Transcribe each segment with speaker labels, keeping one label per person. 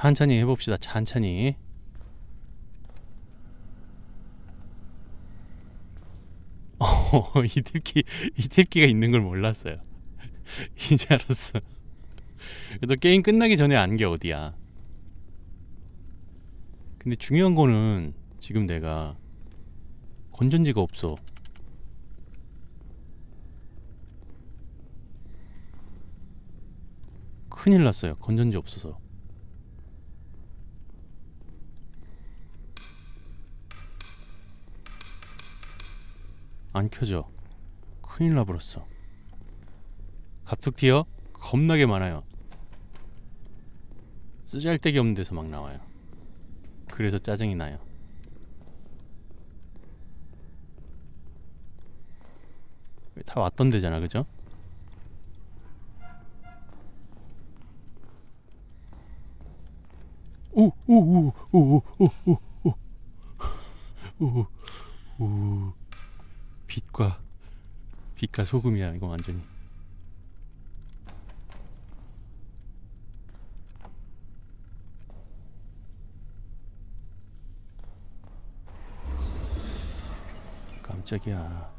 Speaker 1: 천천히 해봅시다. 천천히. 어, 이 탭키 이 탭키가 있는 걸 몰랐어요. 이제 알았어. 그래도 게임 끝나기 전에 안 게 어디야. 근데 중요한 거는 지금 내가 건전지가 없어. 큰일 났어요. 건전지 없어서. 안 켜져. 큰일 나버렸어. 갑툭튀어 겁나게 많아요. 쓰잘데기 없는 데서 막 나와요. 그래서 짜증이 나요. 다 왔던 데잖아, 그죠? 오, 오, 오, 오, 오, 오, 오, 오, 오, 오, 빛과 빛과 소금이야, 이거 완전히. 깜짝이야.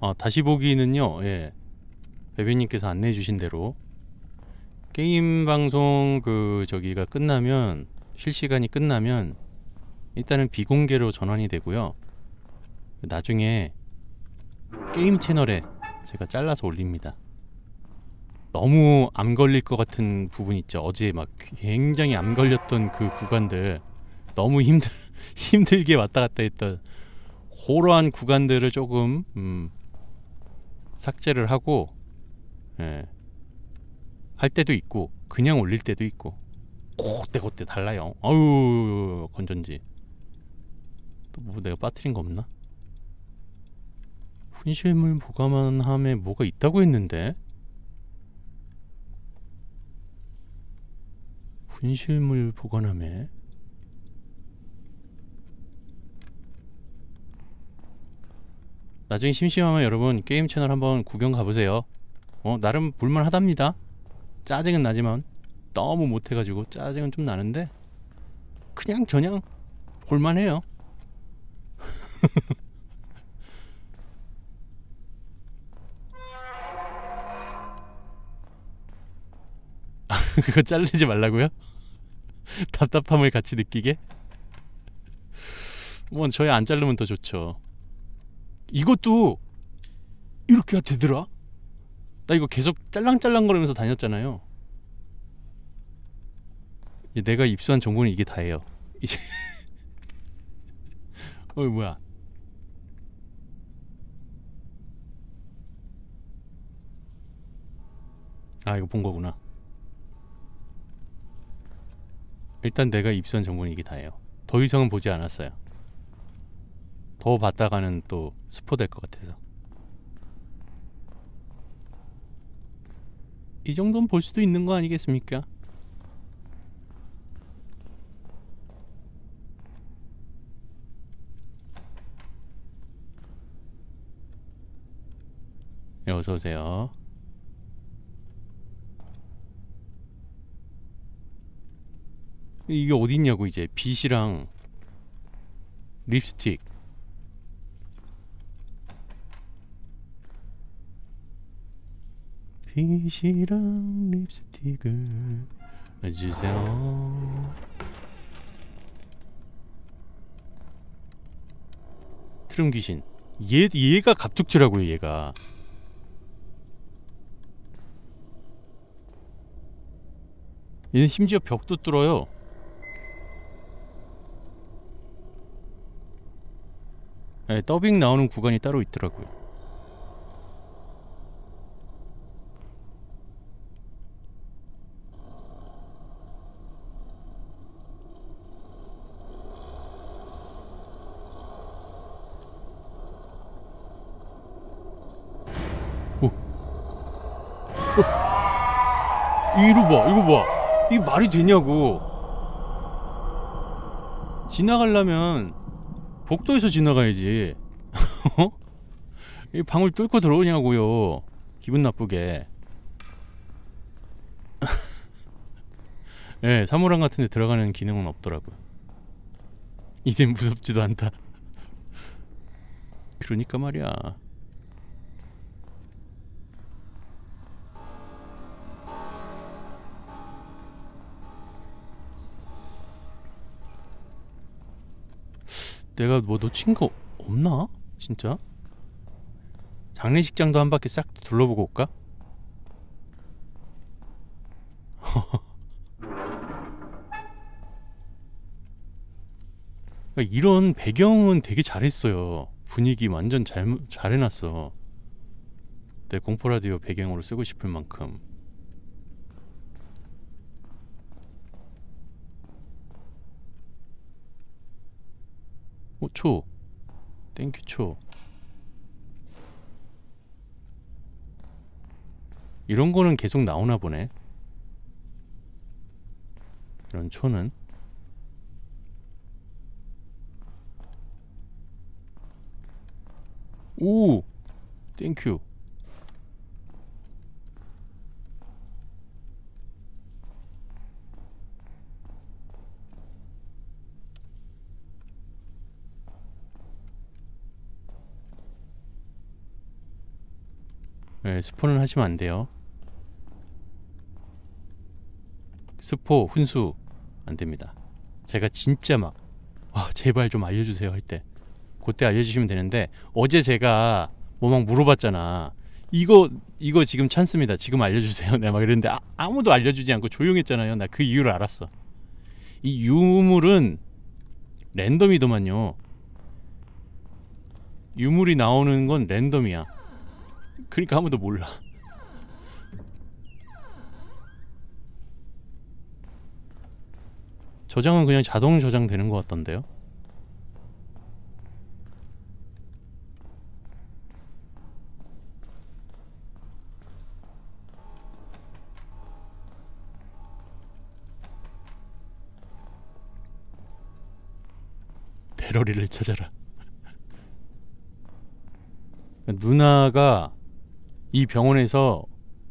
Speaker 1: 아, 다시 보기는요. 예. 베베님께서 안내해 주신 대로 게임 방송 그 저기가 끝나면 실시간이 끝나면 일단은 비공개로 전환이 되고요. 나중에 게임 채널에 제가 잘라서 올립니다. 너무 암 걸릴 것 같은 부분 있죠. 어제 막 굉장히 암 걸렸던 그 구간들 너무 힘들 힘들게 왔다 갔다 했던 그러한 구간들을 조금 음, 삭제를 하고 예, 할 때도 있고 그냥 올릴 때도 있고 그때 그때 달라요. 아유 건전지 또 뭐 내가 빠뜨린 거 없나? 분실물 보관함에 뭐가 있다고 했는데 분실물 보관함에 나중에 심심하면 여러분 게임 채널 한번 구경 가보세요. 어 나름 볼만하답니다. 짜증은 나지만 너무 못해가지고 짜증은 좀 나는데 그냥 저냥 볼만해요. 그거 자르지 말라고요? 답답함을 같이 느끼게? 뭐 저희 안 자르면 더 좋죠. 이것도 이렇게 되더라? 나 이거 계속 짤랑짤랑거리면서 다녔잖아요. 내가 입수한 정보는 이게 다예요. 이제 어 뭐야? 아 이거 본 거구나. 일단 내가 입수한 정보는 이게 다예요. 더 이상은 보지 않았어요. 더 봤다가는 또 스포 될 것 같아서. 이 정도는 볼 수도 있는 거 아니겠습니까? 네, 어서 오세요. 이게 어디 있냐고 이제 빗이랑 립스틱 빗이랑 립스틱을 주세요. 트름 귀신. 얘, 얘가 갑툭튀라고요 얘가. 얘는 심지어 벽도 뚫어요. 네, 더빙 나오는 구간이 따로 있더라고요. 오. 어. 이거 봐, 이거 봐. 이게 말이 되냐고. 지나가려면 복도에서 지나가야지. 이 방울 뚫고 들어오냐고요. 기분 나쁘게. 예, 네, 사물함 같은 데 들어가는 기능은 없더라고요. 이젠 무섭지도 않다. 그러니까 말이야. 내가 뭐 놓친 거 없나? 진짜? 장례식장도 한 바퀴 싹 둘러보고 올까? 그러니까 이런 배경은 되게 잘했어요. 분위기 완전 잘, 잘 해놨어. 내 공포라디오 배경으로 쓰고 싶을 만큼. 어, 초. thank you 초. 이런 거는 계속 나오나 보네. 이런 초는. 오! 땡큐. 네, 스폰을 하시면 안 돼요. 스포, 훈수 안 됩니다. 제가 진짜 막 와, 제발 좀 알려주세요 할 때 그때 알려주시면 되는데 어제 제가 뭐 막 물어봤잖아. 이거 이거 지금 찬스입니다. 지금 알려주세요. 내가 막 이랬는데 아, 무도 알려주지 않고 조용했잖아요. 나 그 이유를 알았어. 이 유물은 랜덤이더만요. 유물이 나오는 건 랜덤이야. 그러니까 아무도 몰라. 저장은 그냥 자동 저장되는 것 같던데요. 배러리를 찾아라. 누나가 이 병원에서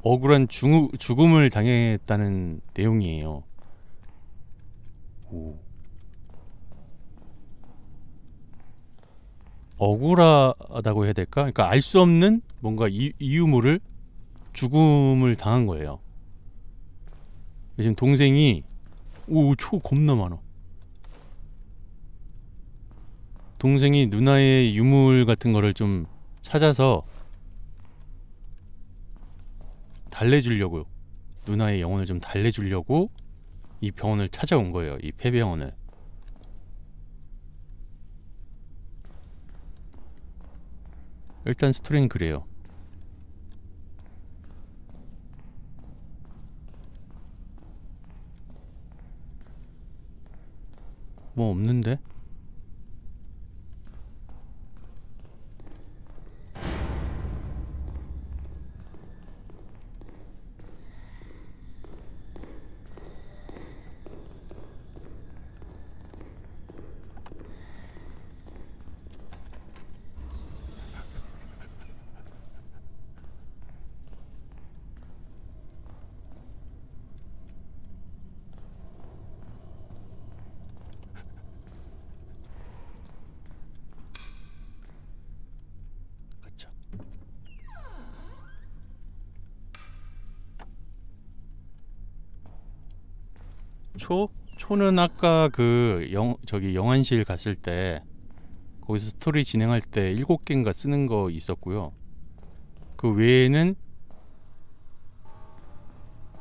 Speaker 1: 억울한 중, 죽음을 당했다는 내용이에요. 오. 억울하다고 해야 될까? 그러니까 알 수 없는 뭔가 이, 이유물을 죽음을 당한 거예요. 지금 동생이 오 초 겁나 많아. 동생이 누나의 유물 같은 거를 좀 찾아서 달래주려고요. 누나의 영혼을 좀 달래주려고 이 병원을 찾아온 거예요. 이 폐병원을. 일단 스토리는 그래요. 뭐 없는데? 초? 초는 아까 그 영, 저기 영안실 갔을 때 거기서 스토리 진행할 때 일곱 개인가 쓰는 거 있었고요. 그 외에는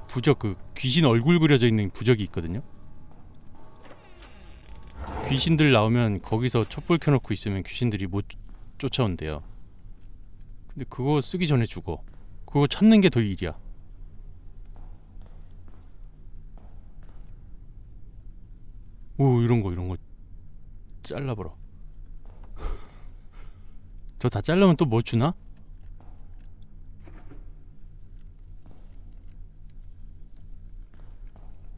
Speaker 1: 부적 그 귀신 얼굴 그려져 있는 부적이 있거든요. 귀신들 나오면 거기서 촛불 켜놓고 있으면 귀신들이 못 쫓아온대요. 근데 그거 쓰기 전에 죽어. 그거 찾는 게 더 일이야. 오 이런 거 이런 거 잘라버려 저 다 잘라면 또 뭐 주나?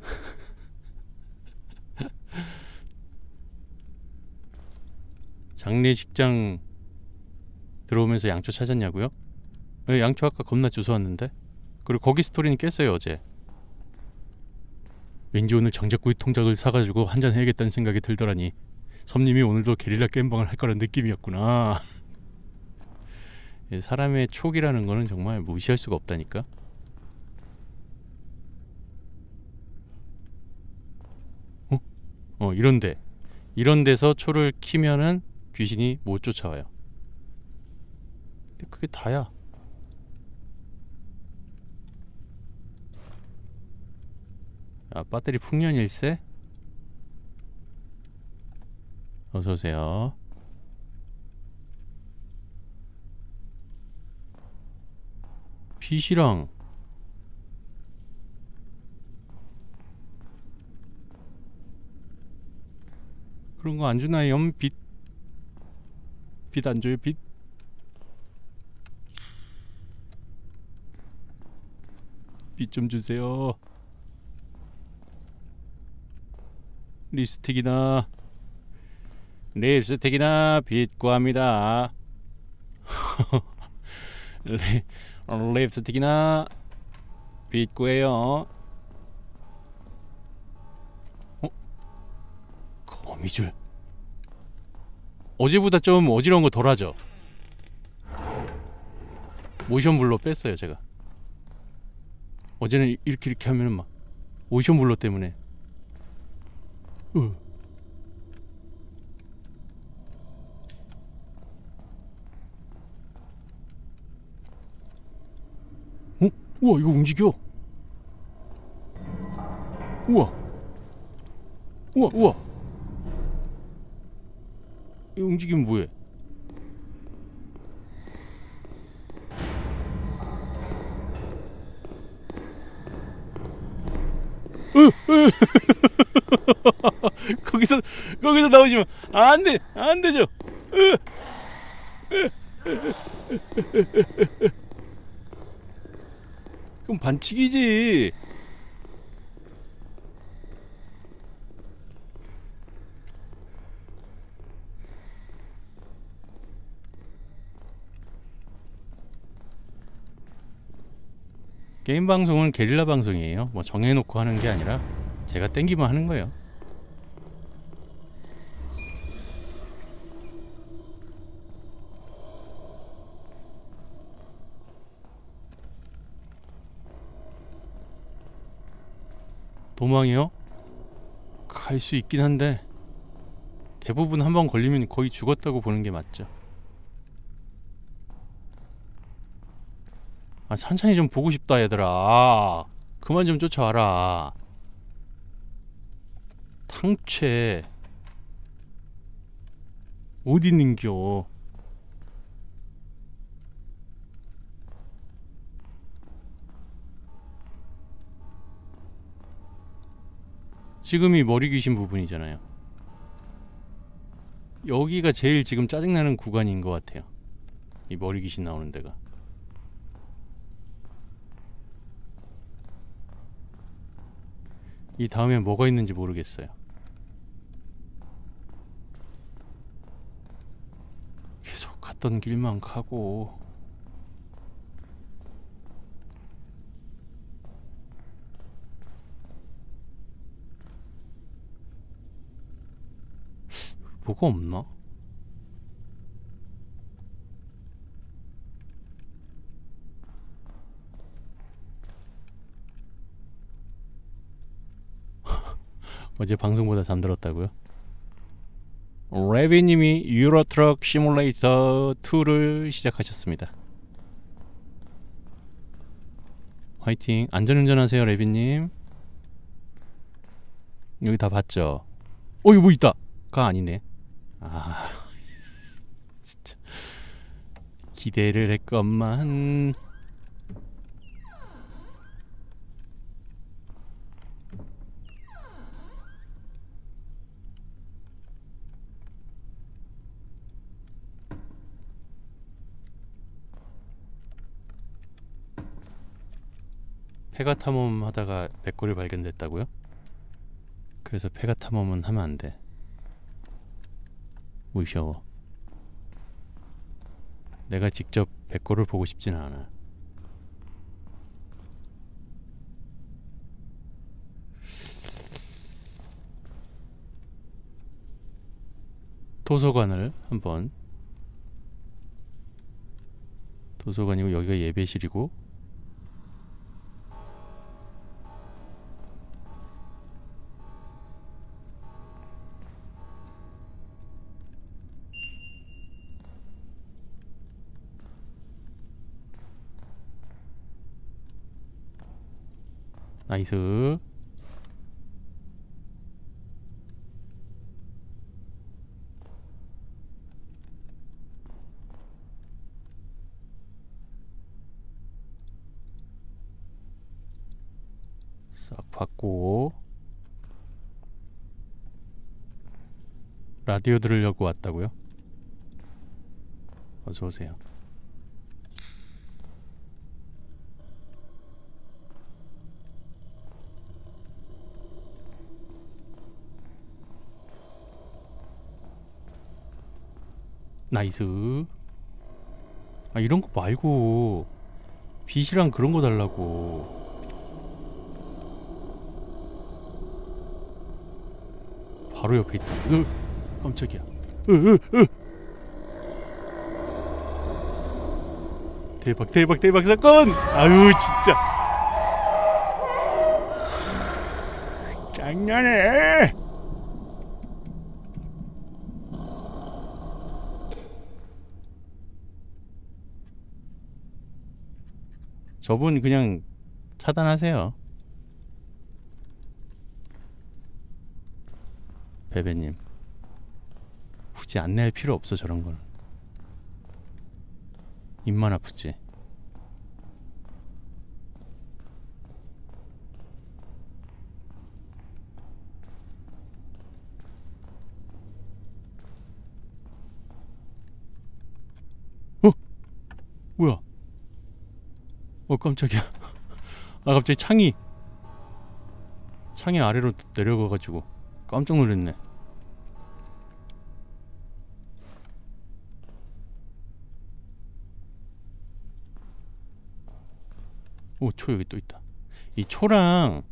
Speaker 1: 장례식장 들어오면서 양초 찾았냐고요? 네, 양초 아까 겁나 주워왔는데 그리고 거기 스토리는 깼어요 어제 왠지 오늘 장작구이 통작을 사가지고 한 잔 해야겠다는 생각이 들더라니. 섬님이 오늘도 게릴라 게임방을 할 거란 느낌이었구나. 예, 사람의 촉이라는 거는 정말 무시할 수가 없다니까. 어? 어 이런데. 이런 데서 초를 키면은 귀신이 못 쫓아와요. 근데 그게 다야 아 배터리 풍년일세? 어서오세요 빛이랑 그런 거 안 주나요? 빛. 빛 안 줘요? 빛. 빛 좀 주세요. 립스틱이나 립스틱이나 빛 구합니다. 리, 립스틱이나 빛 구해요. 어? 거미줄. 어제보다 좀 어지러운 거 덜하죠. 모션 블러 뺐어요 제가. 어제는 이렇게 이렇게 하면은 막 모션 블러 때문에. 으. 어? 우와 이거 움직여. 우와. 우와 우와. 이 움직이면 뭐해? 거기서 거기서 나오지마 안돼 안 되죠. 그럼 반칙이지. 게임 방송은 게릴라 방송이에요. 뭐 정해놓고 하는 게 아니라 제가 땡기면 하는 거예요. 도망이요? 갈 수 있긴 한데 대부분 한 번 걸리면 거의 죽었다고 보는 게 맞죠. 아 천천히 좀 보고 싶다 얘들아 그만 좀 쫓아와라 탕채 어디 있는겨? 지금이 머리 귀신 부분이잖아요. 여기가 제일 지금 짜증나는 구간인 것 같아요. 이 머리 귀신 나오는 데가. 이 다음에 뭐가 있는지 모르겠어요. 계속 갔던 길만 가고 뭐가 없나? 어제 방송보다 잠들었다고요? 레비님이 유로트럭 시뮬레이터 2를 시작하셨습니다. 화이팅! 안전운전하세요, 레비님. 여기 다 봤죠? 어, 이거 뭐 있다! 가 아니네. 아, 진짜. 기대를 했건만. 폐가 탐험 하다가 백골이 발견됐다고요? 그래서 폐가 탐험은 하면 안 돼. 무셔워. 내가 직접 백골을 보고 싶지는 않아. 도서관을 한번 도서관이고 여기가 예배실이고 나이스 싹 받고 라디오 들으려고 왔다고요? 어서 오세요. 나이스. 아 이런 거 말고 빛이랑 그런 거 달라고. 바로 옆에 있다. 으, 깜짝이야. 으, 으, 으. 대박, 대박, 대박 사건! 아유, 진짜. 장난해! 저분 그냥 차단하세요. 베베님 굳이 안내할 필요 없어 저런 걸 입만 아프지 어? 뭐야 어 깜짝이야 아 갑자기 창이 창이 아래로 내려가가지고 깜짝 놀랐네 오, 초 여기 또 있다. 이 초랑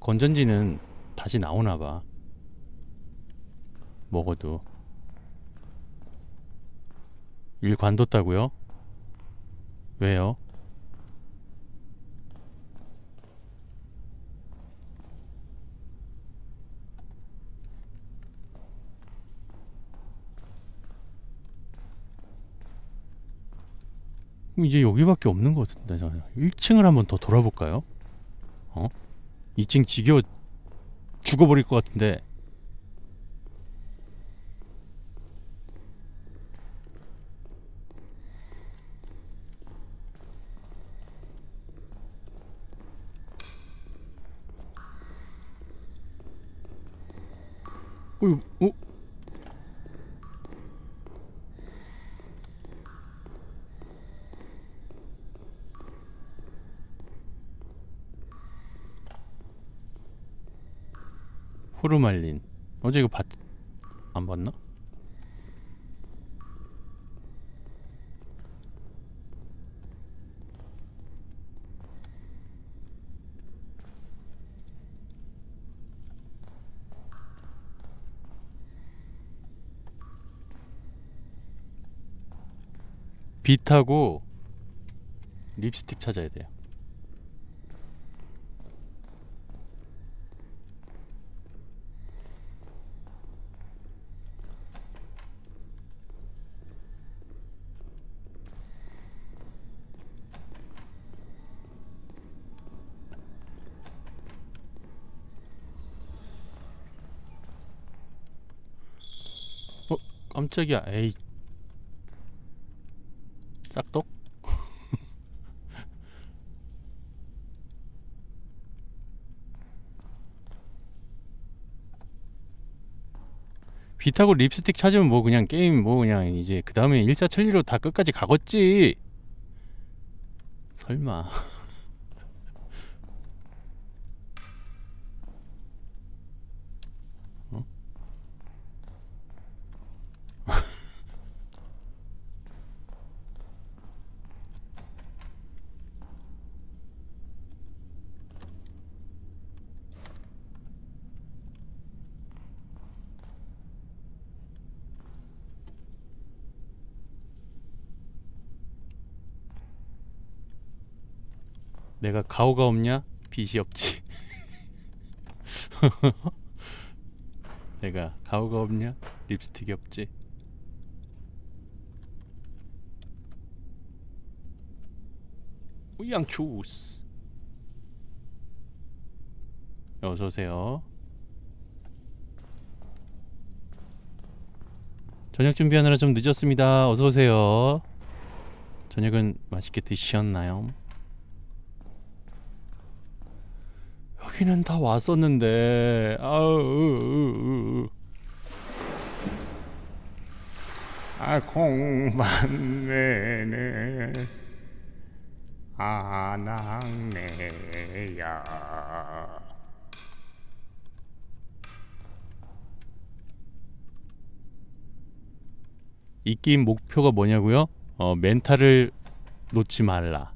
Speaker 1: 건전지는 다시 나오나 봐. 먹어도. 일 관뒀다고요? 왜요? 이제 여기밖에 없는 것 같은데 저 1층을 한번 더 돌아볼까요? 어? 2층 지겨 죽어버릴 것 같은데 어이, 어? 호르말린 어제 이거 봤... 안 봤나? 빛하고 립스틱 찾아야 돼요. 어 깜짝이야 에이 싹둑 빛하고 립스틱 찾으면 뭐 그냥 게임 뭐 그냥 이제 그 다음에 일사천리로 다 끝까지 가겠지. 설마 내가 가오가 없냐? 빚이 없지. 내가 가오가 없냐? 립스틱이 없지. 우양추스. 어서 오세요. 저녁 준비하느라 좀 늦었습니다. 어서 오세요. 저녁은 맛있게 드셨나요? 여기는 다 왔었는데 아우. 아 공만내네 아낙네야 이 게임 목표가 뭐냐고요? 어 멘탈을 놓지 말라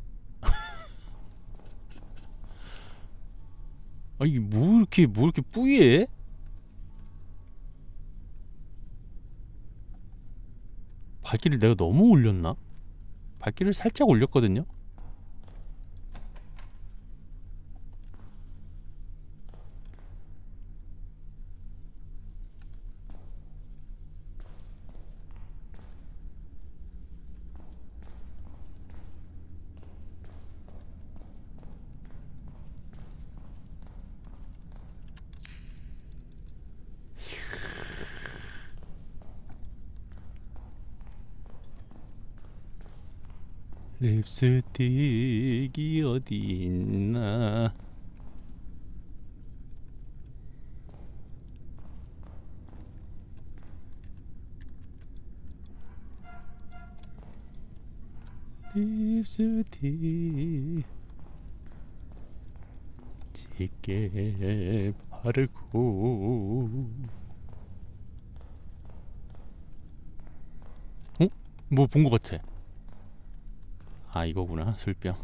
Speaker 1: 아 이게 뭐 이렇게 뭐 이렇게 뿌예? 발길을 내가 너무 올렸나? 발길을 살짝 올렸거든요. 립스틱이 어디 있나? 립스틱 짙게 바르고 어? 뭐 본 것 같아 아 이거구나 술병.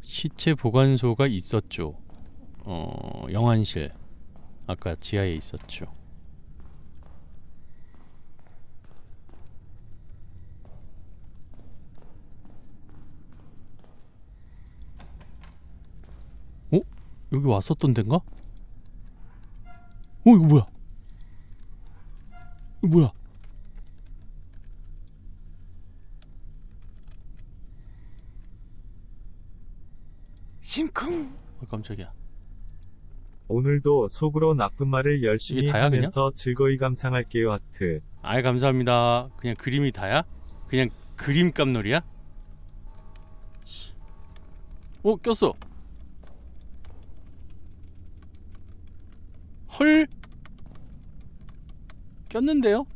Speaker 1: 시체 보관소가 있었죠. 어 영안실. 아까 지하에 있었죠. 어? 여기 왔었던 데인가? 어 이거 뭐야 뭐야? 심쿵! 어, 깜짝이야.
Speaker 2: 오늘도 속으로 나쁜 말을 열심히
Speaker 1: 이게 다야,
Speaker 2: 하면서 즐거이 감상할게요 하트.
Speaker 1: 아이 감사합니다. 그냥 그림이 다야? 그냥 그림 깜놀이야? 치. 어 꼈어. 헐. 꼈는데요?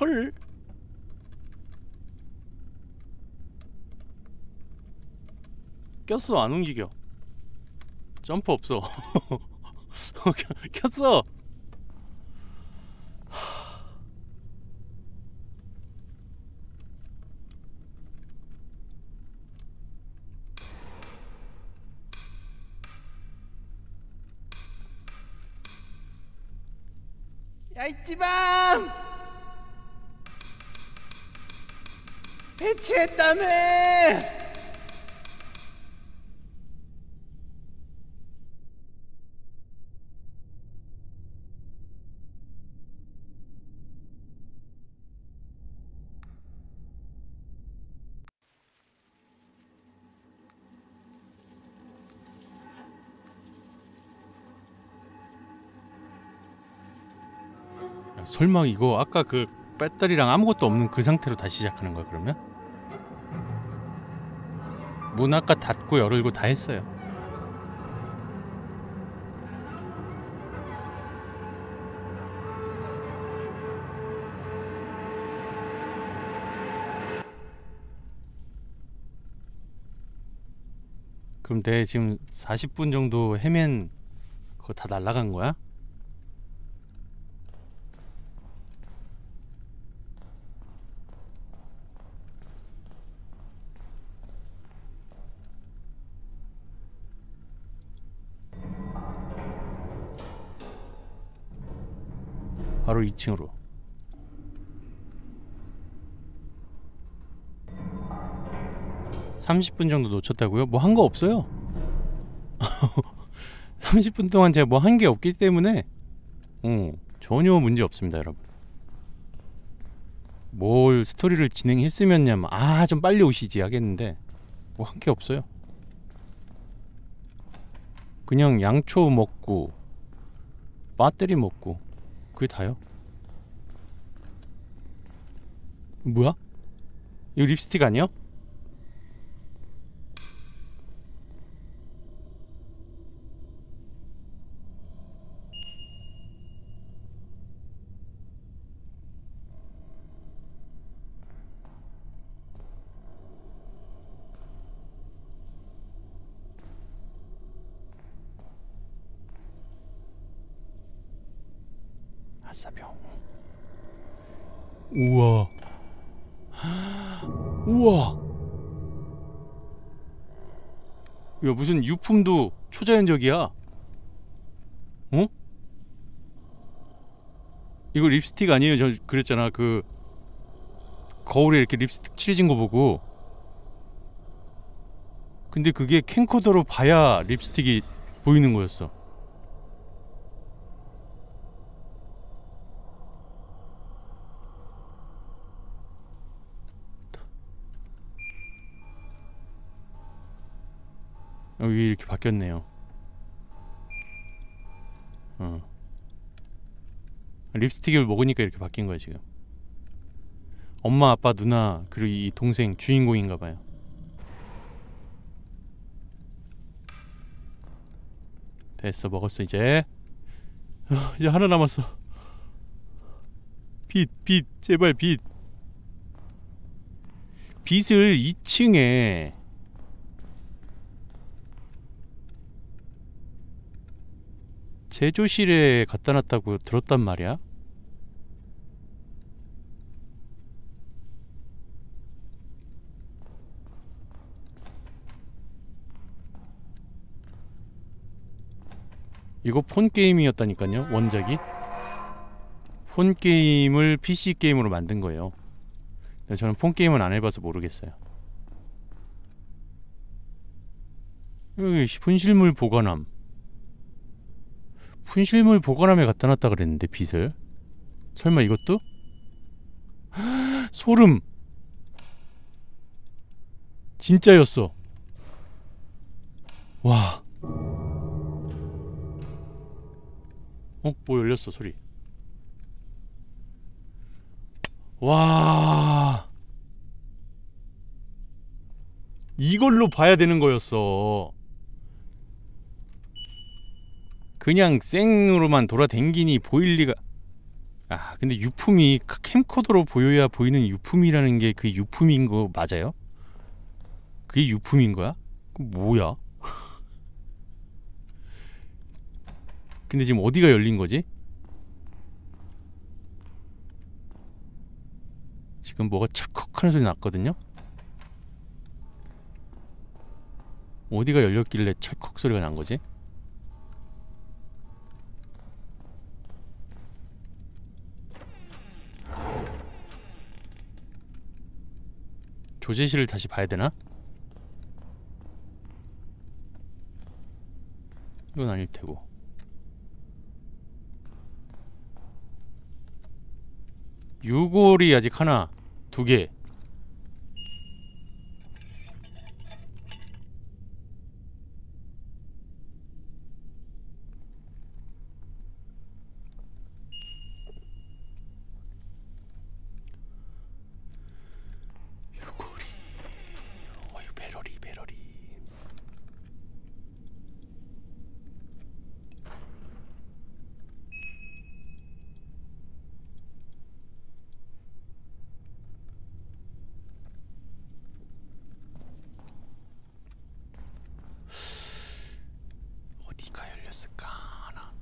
Speaker 1: 헐. 꼈어 안 움직여. 점프 없어. 꼈어. 야 이찌밤 해체했다며 설마 이거 아까 그 배터리랑 아무것도 없는 그 상태로 다시 시작하는 거야 그러면? 문 아까 닫고 열고 다 했어요. 그럼 내 지금 40분 정도 헤맨 그거 다 날라간 거야? 바로 2층으로. (30분) 정도 놓쳤다고요? 뭐 한 거 없어요 30분 동안 제가 뭐 한 게 없기 때문에 어, 전혀 문제 없습니다 여러분 뭘 스토리를 진행했으면야만 아좀 빨리 오시지 하겠는데 뭐 한 게 없어요 그냥 양초 먹고 배터리 먹고 그게 다요 뭐야? 이거 립스틱 아니야? 아싸병 우와. 우와. 야 무슨 유품도 초자연적이야? 어? 이거 립스틱 아니에요? 저 그랬잖아. 그 거울에 이렇게 립스틱 칠해진 거 보고. 근데 그게 캠코더로 봐야 립스틱이 보이는 거였어 여기 이렇게 바뀌었네요. 어. 립스틱을 먹으니까 이렇게 바뀐 거야 지금. 엄마, 아빠, 누나 그리고 이 동생 주인공인가 봐요. 됐어 먹었어 이제. 아, 이제 하나 남았어. 빛, 빛, 제발 빛. 빛을 2층에 제조실에 갖다 놨다고 들었단 말이야. 이거 폰 게임이었다니까요. 원작이. 폰 게임을 PC 게임으로 만든 거예요. 근데 저는 폰 게임은 안 해봐서 모르겠어요. 분실물 보관함. 분실물 보관함에 갖다 놨다 그랬는데 빛을? 설마 이것도? 소름! 진짜였어. 와. 어? 뭐 열렸어 소리. 와. 이걸로 봐야 되는 거였어 그냥 생으로만 돌아댕기니 보일 리가 아 근데 유품이 캠코더로 보여야 보이는 유품이라는 게 그 유품인 거 맞아요? 그게 유품인 거야? 그 뭐야? 근데 지금 어디가 열린 거지? 지금 뭐가 찰컥 하는 소리 났거든요? 어디가 열렸길래 찰컥 소리가 난 거지? 조제실을 다시 봐야 되나? 이건 아닐 테고. 유골이 아직 하나, 두 개. 유골이. 어유 배러리 배러리. 어디가 열렸을까나?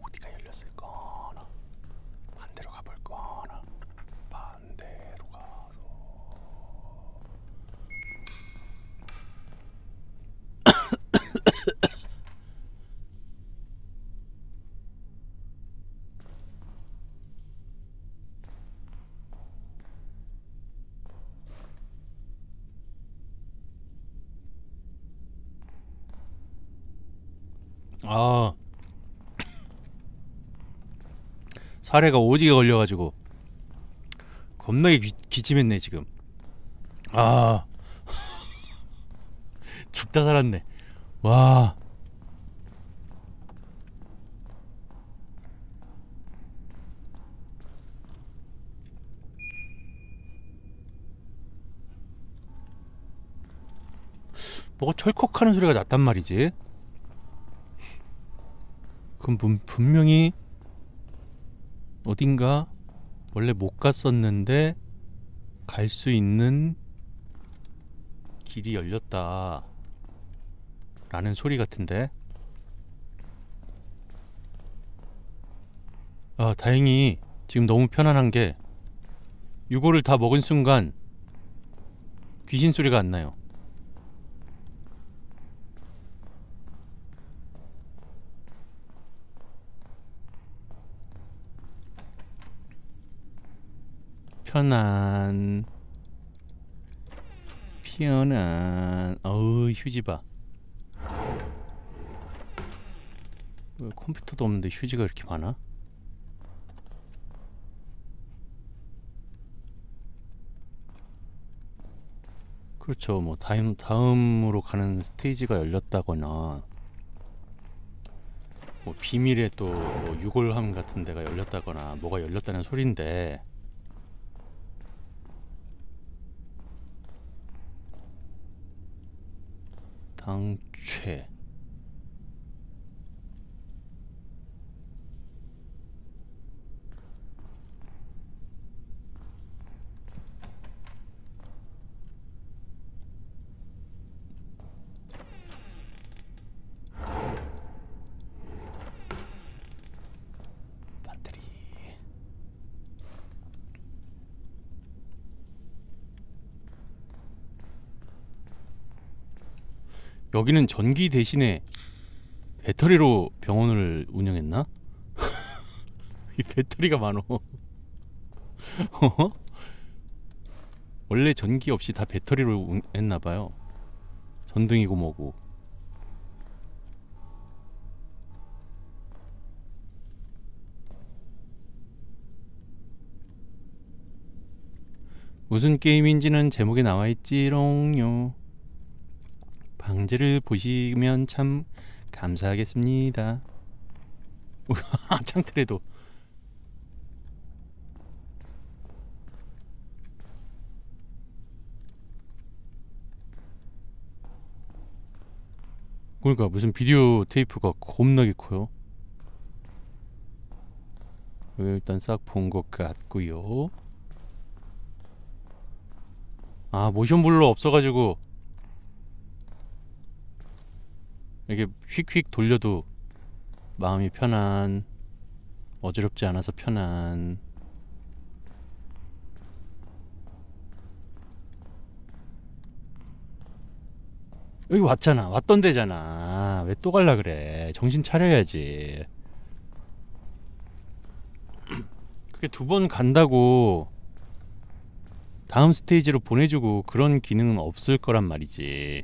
Speaker 1: 어디가 열렸을까나? 반대로 가볼까나? 반대로 가서 아. 사례가 오지게 걸려가지고 겁나게 기, 기침했네 지금. 아. 죽다 살았네. 와. 뭐가 철컥하는 소리가 났단 말이지 그럼 분, 분명히 어딘가 원래 못 갔었는데 갈 수 있는 길이 열렸다 라는 소리 같은데. 아 다행히 지금 너무 편안한 게 유골을 다 먹은 순간 귀신 소리가 안 나요 편안. 편안. 어우 휴지 봐왜 컴퓨터도 없는데 휴지가 이렇게 많아? 그렇죠. 뭐 다음, 다음으로 가는 스테이지가 열렸다거나 뭐 비밀의 또 뭐 유골함 같은 데가 열렸다거나 뭐가 열렸다는 소린데 당최 여기는 전기 대신에 배터리로 병원을 운영했나? 이 배터리가 많어. 어? 원래 전기 없이 다 배터리로 운- 했나 봐요. 전등이고 뭐고. 무슨 게임인지는 제목에 나와 있지롱요. 방제를 보시면 참 감사하겠습니다. 창틀에도 그러니까 무슨 비디오 테이프가 겁나게 커요. 일단 싹 본 것 같고요. 아 모션 블러 없어가지고 이게 휙휙 돌려도 마음이 편안 어지럽지 않아서 편안 여기 왔잖아. 왔던 데잖아. 왜 또 갈라 그래? 정신 차려야지. 그게 두 번 간다고 다음 스테이지로 보내주고 그런 기능은 없을 거란 말이지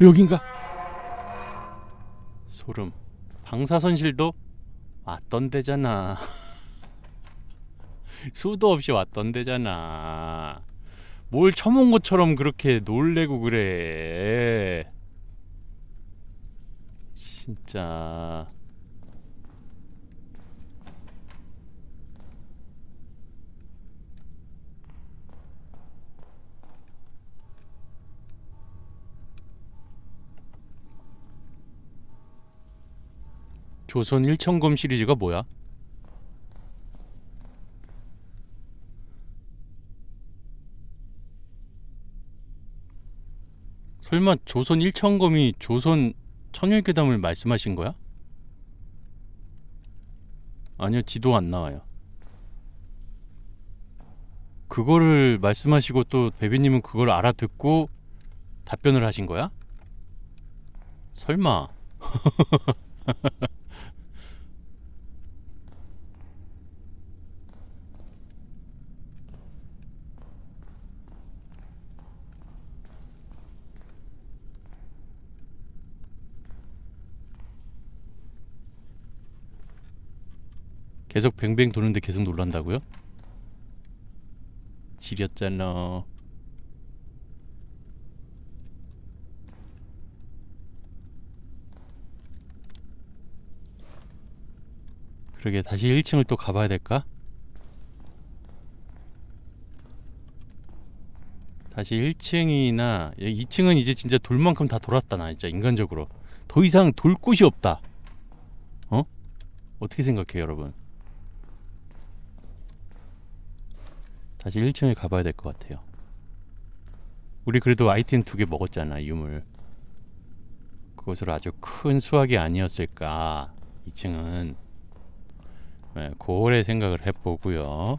Speaker 1: 여긴가? 소름. 방사선실도 왔던 데잖아. 수도 없이 왔던 데잖아. 뭘 처먹은 것처럼 그렇게 놀래고 그래. 진짜. 조선 일천검 시리즈가 뭐야? 설마 조선 일천검이 조선 천일괴담을 말씀하신 거야? 아니요, 지도 안 나와요. 그거를 말씀하시고 또 베비님은 그걸 알아듣고 답변을 하신 거야? 설마 계속 뱅뱅 도는데 계속 놀란다고요? 지렸잖아. 그러게 다시 1층을 또 가봐야 될까? 다시 1층이나 2층은 이제 진짜 돌 만큼 다 돌았다 나 진짜 인간적으로 더 이상 돌 곳이 없다 어? 어떻게 생각해요 여러분? 다시 1층을 가봐야 될 것 같아요. 우리 그래도 아이템 두 개 먹었잖아 유물. 그것으로 아주 큰 수확이 아니었을까 2층은. 네, 그래 생각을 해보고요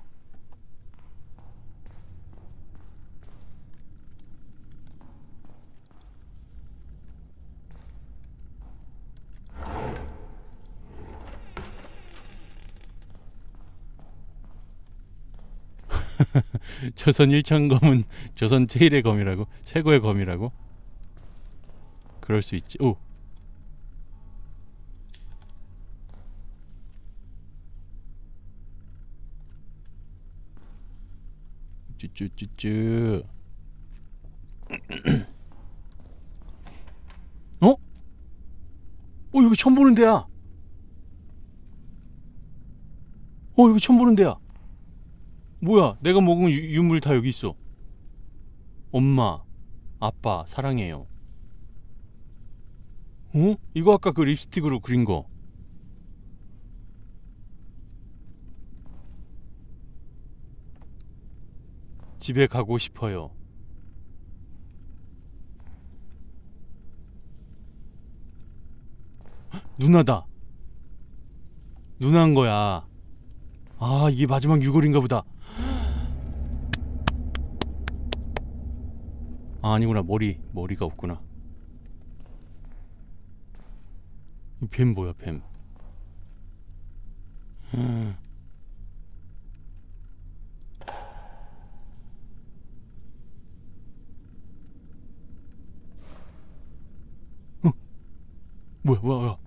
Speaker 1: 조선 1천 검은 조선 제일의 검이라고? 최고의 검이라고? 그럴 수 있지. 오. 쭈쭈쭈쭈. 어? 어 여기 처음 보는 데야. 어 여기 처음 보는 데야 뭐야 내가 먹은 유, 유물 다 여기 있어. 엄마 아빠 사랑해요. 어? 이거 아까 그 립스틱으로 그린 거. 집에 가고 싶어요. 헉, 누나다. 누나인 거야. 아 이게 마지막 유골인가 보다 아, 아니구나. 머리 머리가 없구나. 이뱀 뭐야 뱀? 음. 뭐야 뭐야 뭐야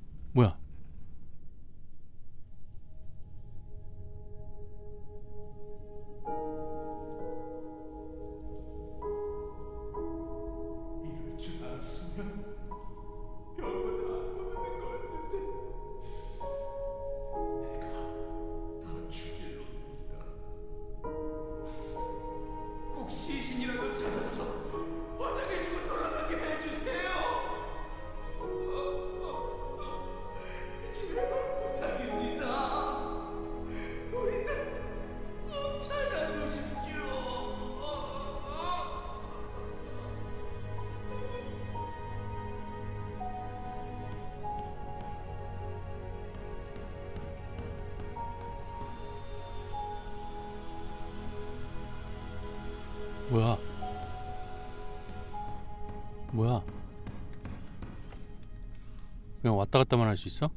Speaker 1: 할 수 있어?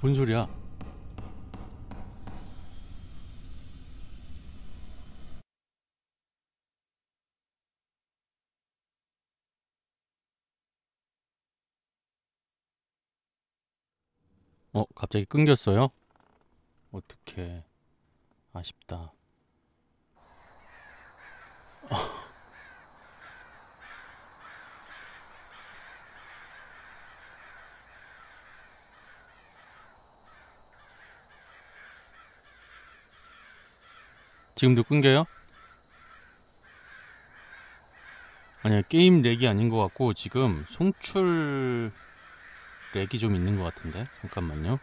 Speaker 1: 뭔 소리야 어 갑자기 끊겼어요? 어떡해 아쉽다 지금도 끊겨요? 아니야 게임 렉이 아닌 것 같고 지금 송출 렉이 좀 있는 것 같은데 잠깐만요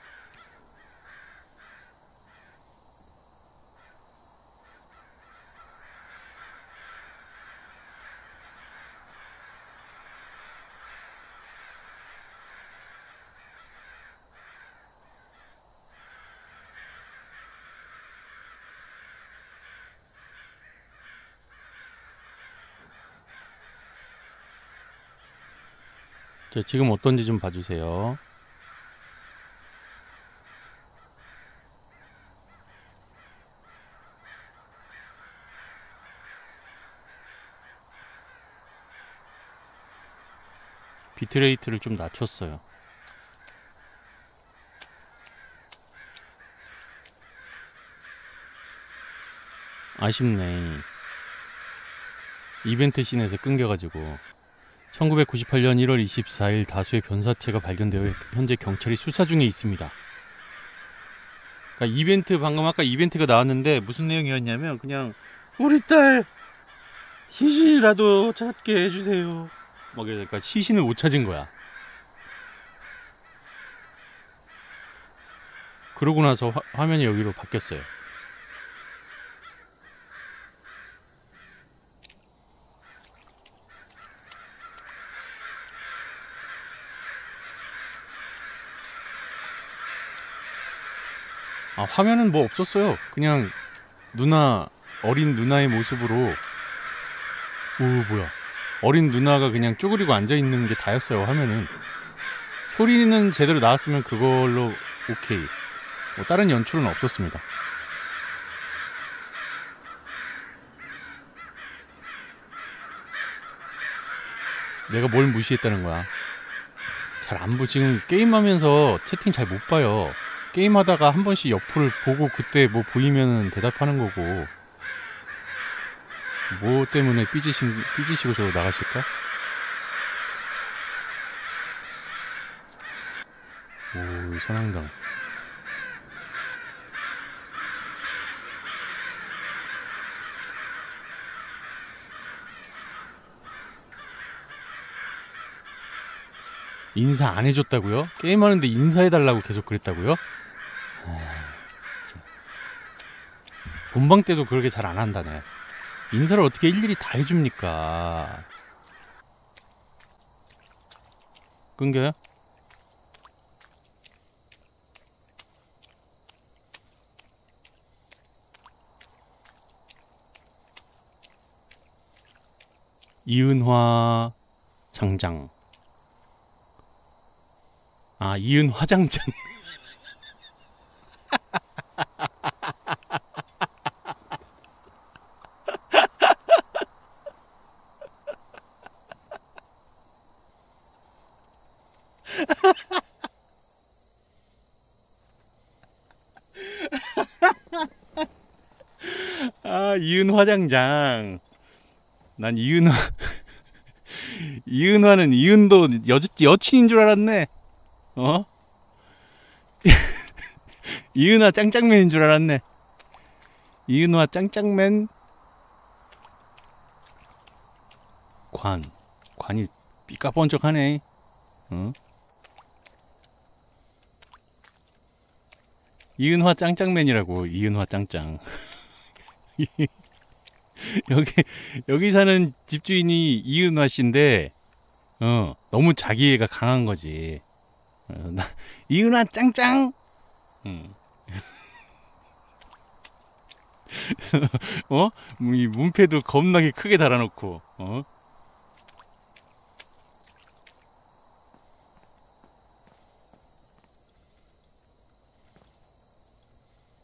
Speaker 1: 지금 어떤지 좀 봐주세요. 비트레이트를 좀 낮췄어요. 아쉽네. 이벤트 씬에서 끊겨가지고 1998년 1월 24일 다수의 변사체가 발견되어 현재 경찰이 수사 중에 있습니다. 그러니까 이벤트 방금 아까 이벤트가 나왔는데 무슨 내용이었냐면 그냥 우리 딸 시신이라도 찾게 해주세요. 막 이러니까 시신을 못 찾은 거야. 그러고 나서 화, 화면이 여기로 바뀌었어요. 아, 화면은 뭐 없었어요. 그냥 누나, 어린 누나의 모습으로. 오, 뭐야. 어린 누나가 그냥 쭈그리고 앉아 있는 게 다였어요, 화면은. 소리는 제대로 나왔으면 그걸로 오케이. 뭐 다른 연출은 없었습니다. 내가 뭘 무시했다는 거야. 잘 안 보, 지금 게임하면서 채팅 잘 못 봐요. 게임하다가 한 번씩 옆을 보고 그때 뭐 보이면 대답하는 거고 뭐 때문에 삐지신, 삐지시고 저로 나가실까? 오 선앙당 인사 안 해줬다고요? 게임하는데 인사해달라고 계속 그랬다고요? 아, 진짜. 본방 때도 그렇게 잘 안 한다네. 인사를 어떻게 일일이 다 해줍니까? 끊겨요? 이은화 장장. 아, 이은화 장장. 아, 이은 화 장장. 난 이은화 이은화는 이은도 여, 여친인 줄 알았네. 어? 이은화 짱짱맨인 줄 알았네. 이은화 짱짱맨 관 관이 삐까번쩍하네. 어? 이은화 짱짱맨이라고 이은화 짱짱. 여기 여기 사는 집주인이 이은화 씨인데 어 너무 자기애가 강한 거지. 어, 나, 이은화 짱짱. 응. 어? 이 문패도 겁나게 크게 달아놓고 어?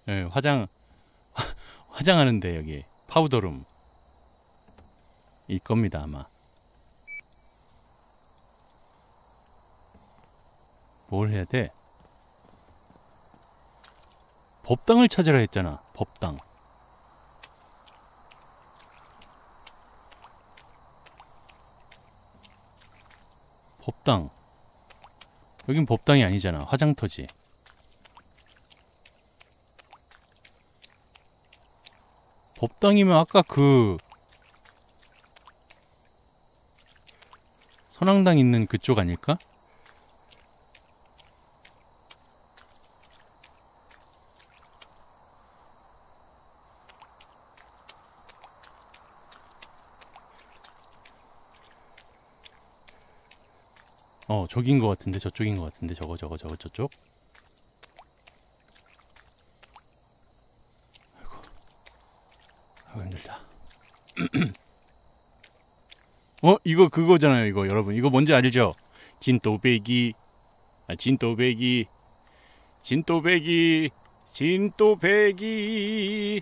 Speaker 1: 예, 화장 화장하는데 여기 파우더룸 이 겁니다 아마. 뭘 해야 돼? 법당을 찾으라 했잖아 법당. 법당. 여긴 법당이 아니잖아 화장터지 법당이면 아까 그 선앙당 있는 그쪽 아닐까? 어 저긴 것 같은데 저쪽인 것 같은데 저거 저거 저거 저쪽 아이고 아이고 힘들다 어 이거 그거잖아요 이거 여러분. 이거 뭔지 알죠? 진또배기 아, 진또배기 진또배기 진또배기.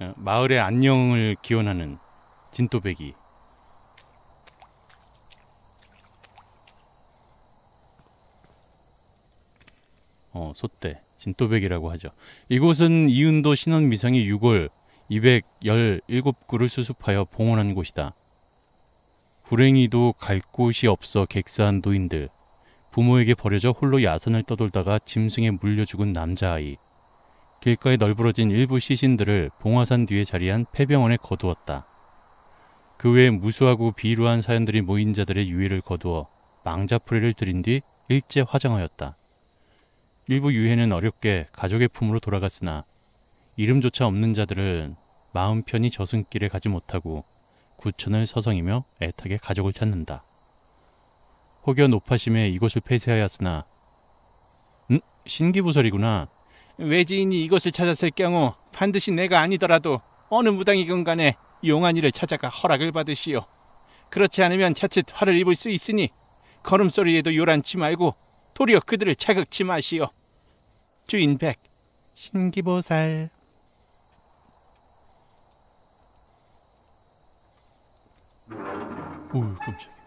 Speaker 1: 어, 마을의 안녕을 기원하는 진또배기. 어, 소떼 진또배기라고 하죠. 이곳은 이은도 신원 미상이 6월 217구를 수습하여 봉헌한 곳이다. 불행히도 갈 곳이 없어 객사한 노인들, 부모에게 버려져 홀로 야산을 떠돌다가 짐승에 물려 죽은 남자아이, 길가에 널브러진 일부 시신들을 봉화산 뒤에 자리한 폐병원에 거두었다. 그 외에 무수하고 비루한 사연들이 모인 자들의 유해를 거두어 망자풀이를 들인 뒤 일제 화장하였다. 일부 유해는 어렵게 가족의 품으로 돌아갔으나 이름조차 없는 자들은 마음 편히 저승길에 가지 못하고 구천을 서성이며 애타게 가족을 찾는다. 혹여 노파심에 이곳을 폐쇄하였으나 음? 신기부설이구나. 외지인이 이곳을 찾았을 경우 반드시 내가 아니더라도 어느 무당이건 간에 용안이를 찾아가 허락을 받으시오. 그렇지 않으면 자칫 화를 입을 수 있으니 걸음소리에도 요란치 말고 도리어 그들을 자극치 마시오. 주인 백 신기보살 오 깜짝이야.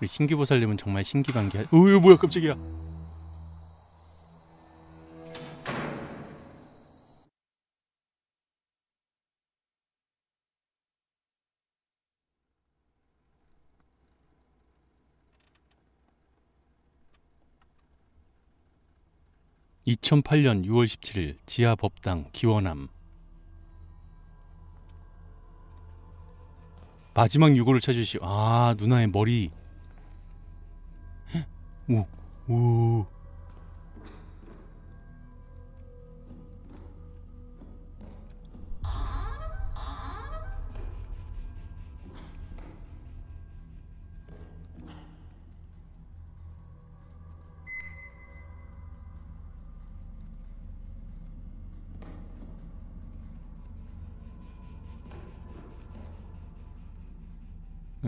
Speaker 1: 우리 신기보살님은 정말 신기반기하 오 이거 뭐야 깜짝이야 (2008년 6월 17일) 지하 법당 기원함 마지막 유고를 찾으시오 아 누나의 머리 오, 오.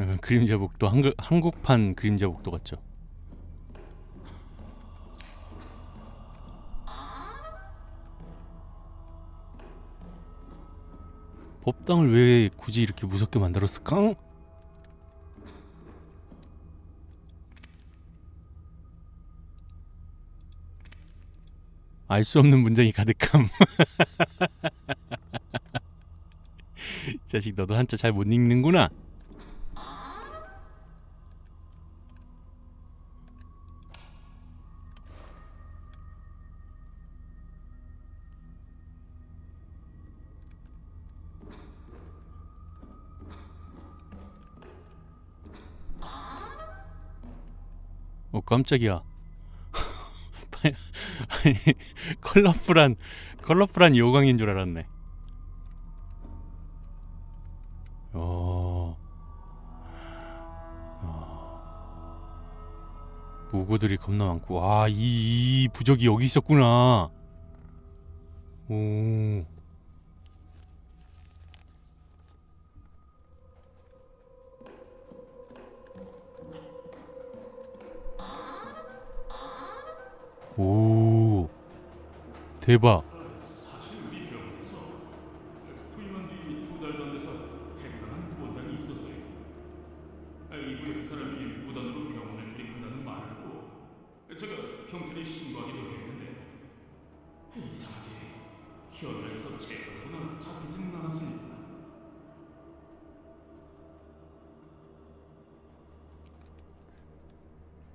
Speaker 1: 어, 그림자 복도 한글, 한국판 그림자 복도 같죠. 법당을 왜 굳이 이렇게 무섭게 만들었을까? 알 수 없는 문장이 가득함. 이 자식 너도 한자 잘 못 읽는구나. 어 깜짝이야. 아니 컬러풀한 컬러풀한 요강인 줄 알았네. 어. 어. 무고들이 겁나 많고 와이 이 부적이 여기 있었구나. 오. 오 대박.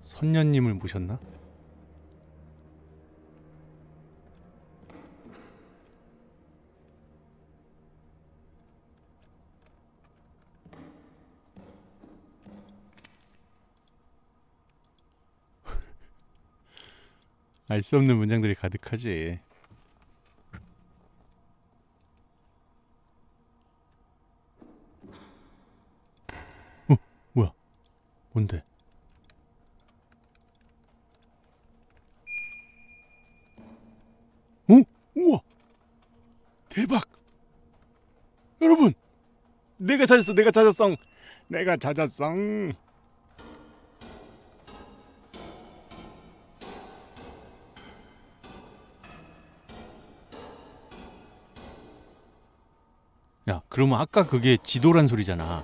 Speaker 1: 선녀님을 모셨나? 알 수 없는 문장들이 가득하지. 어? 뭐야? 뭔데? 어? 우와! 대박! 여러분! 내가 찾았어! 내가 찾았어! 내가 찾았어! 그러면 아까 그게 지도란 소리잖아.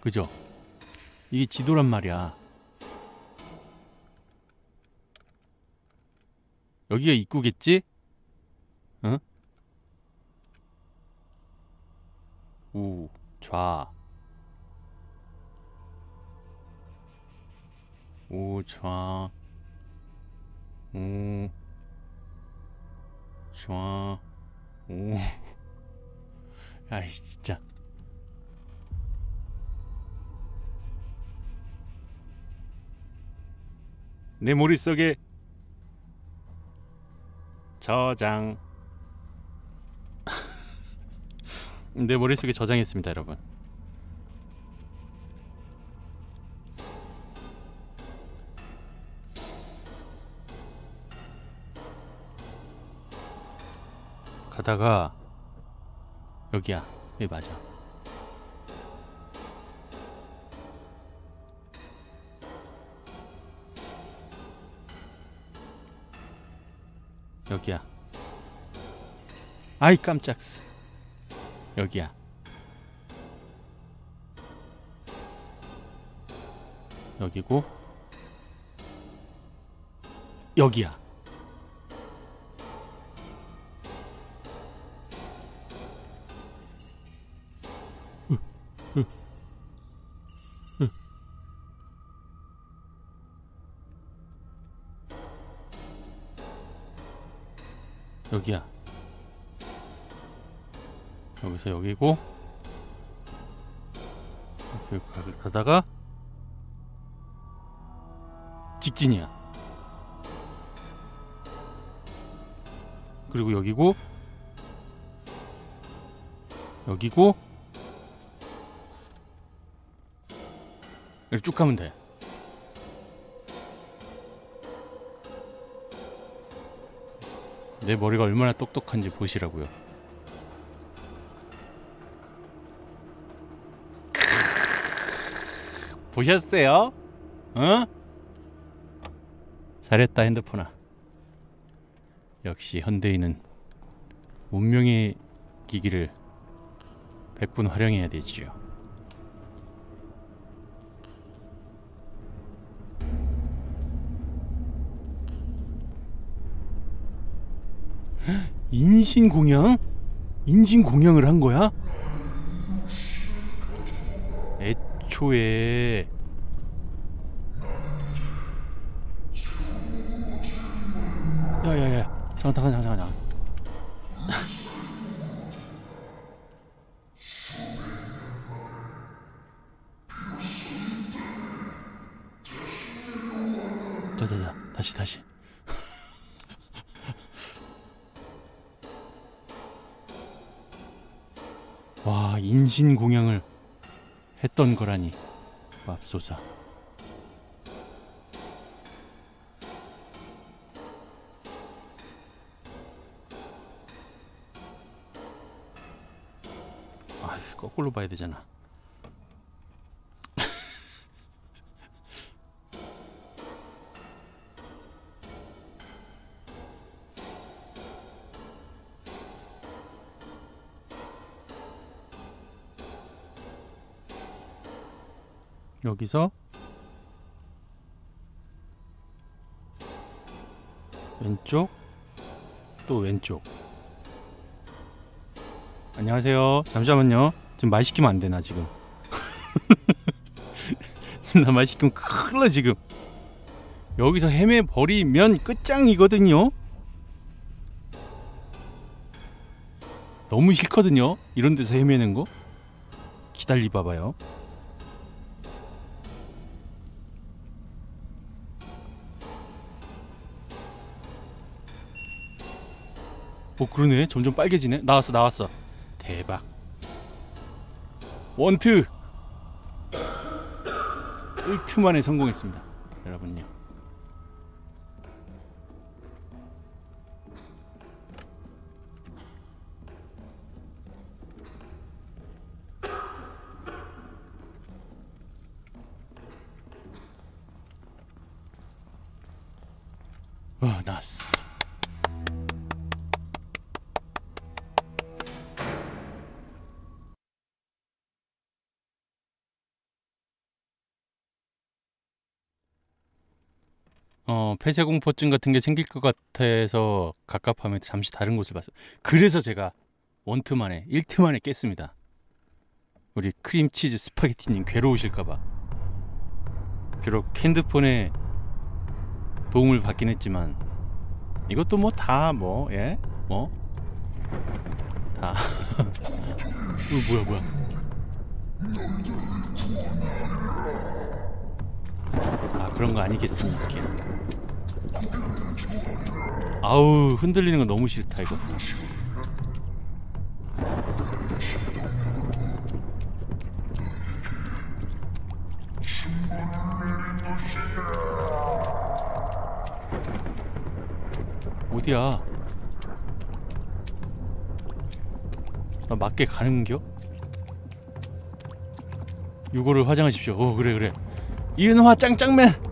Speaker 1: 그죠? 이게 지도란 말이야. 여기가 입구겠지? 응? 우, 좌. 우, 좌. 우, 좌. 오. 아이 진짜. 내 머릿속에 저장. 내 머릿속에 저장했습니다, 여러분. 가다가 여기야. 여기 맞아. 여기야. 아이 깜짝스. 여기야. 여기고 여기야. 여기야. 여기서 여기고 가- 가다가 직진이야. 그리고 여기고 여기고 이렇게 쭉 가면 돼. 내 머리가 얼마나 똑똑한지 보시라고요. 보셨어요? 어? 잘했다 핸드폰아. 역시 현대인은 문명의 기기를 100분 활용해야 되지요. 인신 공양? 인신 공양을 한 거야? 애초에 야야야 잠깐 잠깐 잠깐 잠깐 와 인신 공양을 했던 거라니 맙소사. 아 거꾸로 봐야 되잖아 여기서 왼쪽 또 왼쪽. 안녕하세요. 잠시만요. 지금 말 시키면 안 되나 지금? 나 말 시키면 큰일 나 지금. 여기서 헤매 버리면 끝장이거든요. 너무 싫거든요. 이런 데서 헤매는 거? 기다리 봐봐요 어 그러네. 점점 빨개지네. 나왔어 나왔어. 대박. 원트 1트 만에 성공했습니다. 여러분요 폐쇄 공포증 같은 게 생길 것 같아서 갑갑하면 잠시 다른 곳을 봤어. 그래서 제가 원트 만에 1트 만에 깼습니다. 우리 크림치즈 스파게티님 괴로우실까봐. 비록 핸드폰에 도움을 받긴 했지만 이것도 뭐 다 뭐 예? 뭐? 다 어, 뭐야 뭐야 아 그런 거 아니겠습니까 아우 흔들리는 거 너무 싫다 이거 어디야? 나 맞게 가는겨? 요거를 화장하십시오. 어 그래 그래. 이은화 짱짱맨.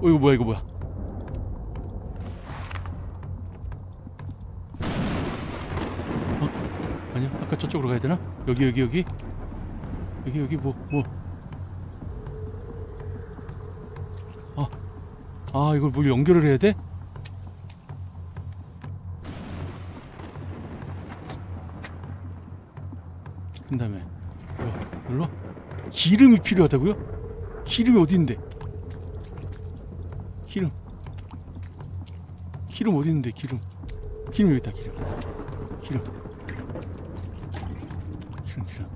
Speaker 1: 어 이거 뭐야 이거 뭐야? 어? 아니야 아까 저쪽으로 가야 되나? 여기 여기 여기 여기 여기 뭐 뭐? 아, 아 이걸 뭘 연결을 해야 돼? 그 다음에 눌러? 기름이 필요하다고요? 기름이 어디 있는데? 기름 기름 어디 있는데 기름 기름 여기 있다 기름 기름 기름 기름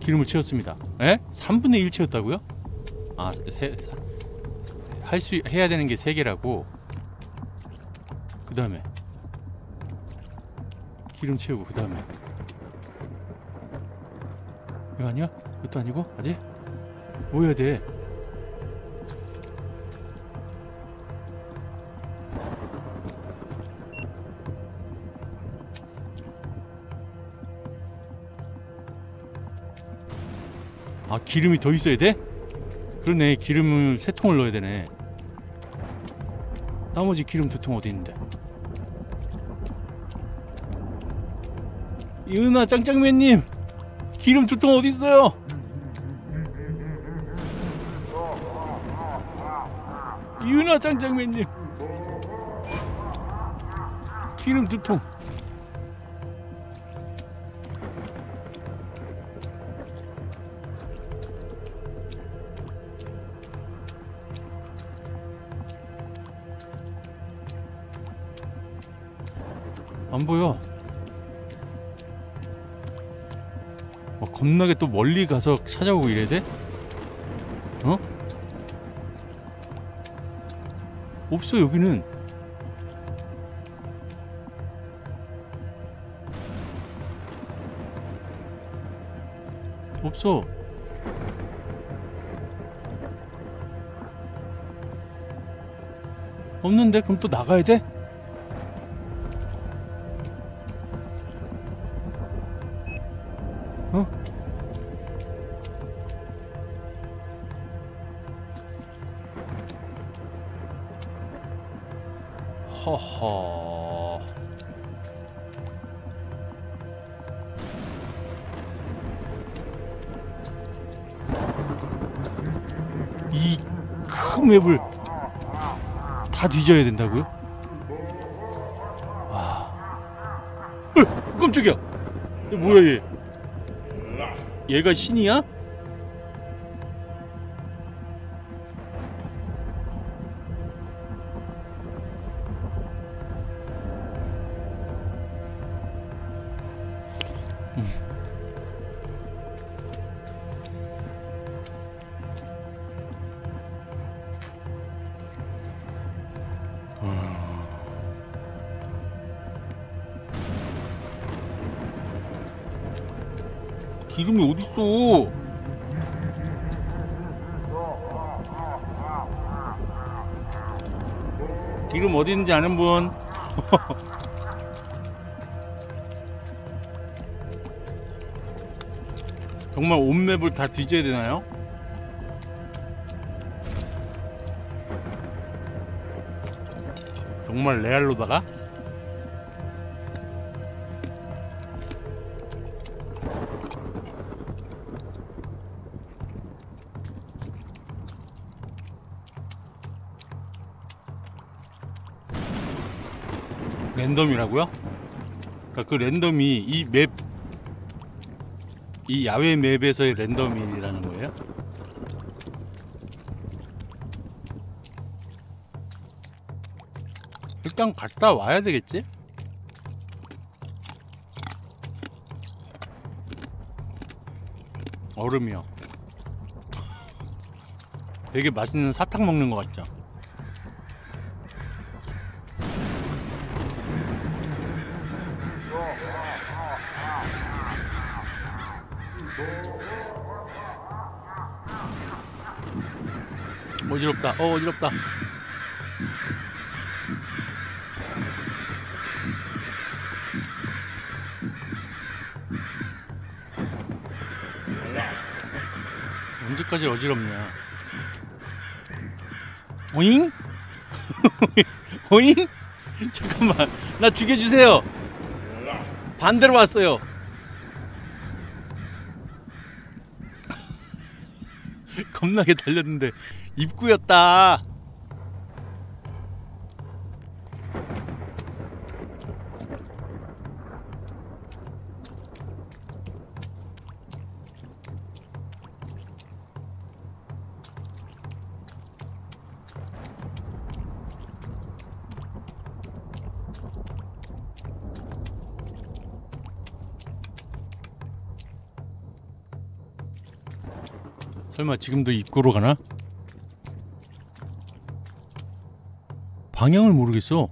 Speaker 1: 기름을 채웠습니다. 에? 3분의 1 채웠다고요? 아, 세, 할수 해야 되는 게세 개라고. 그 다음에 기름 채우고 그 다음에 이거 아니야? 이것도 아니고 아직 뭐 해야 돼? 아 기름이 더 있어야 돼? 그러네 기름을 세 통을 넣어야 되네 나머지 기름 두 통 어디 있는데 이은아 짱짱맨님 기름 두 통 어디 있어요? 이은아 짱짱맨님 기름 두통 또 멀리 가서 찾아오고 이래야 돼? 어? 없어 여기는. 없어. 없는데 그럼 또 나가야 돼? 뒤져야 된다고요? 와. 어, 깜짝이야. 얘 뭐야 얘? 얘가 신이야? 어디 있는지 아는 분? 정말 온 맵을 다 뒤져야 되나요? 정말 레알로다가? 랜덤이라고요? 그러니까 그 랜덤이 이 맵, 이 야외 맵에서의 랜덤이라는 거예요? 일단 갔다 와야 되겠지? 얼음이요. 되게 맛있는 사탕 먹는 것 같죠? 어, 어지럽다. 언제까지 어지럽냐? 오잉? 오잉? 잠깐만, 나 죽여주세요. 반대로 왔어요. 겁나게 달렸는데 입구였다. 설마 지금도 입구로 가나? 방향을 모르겠어.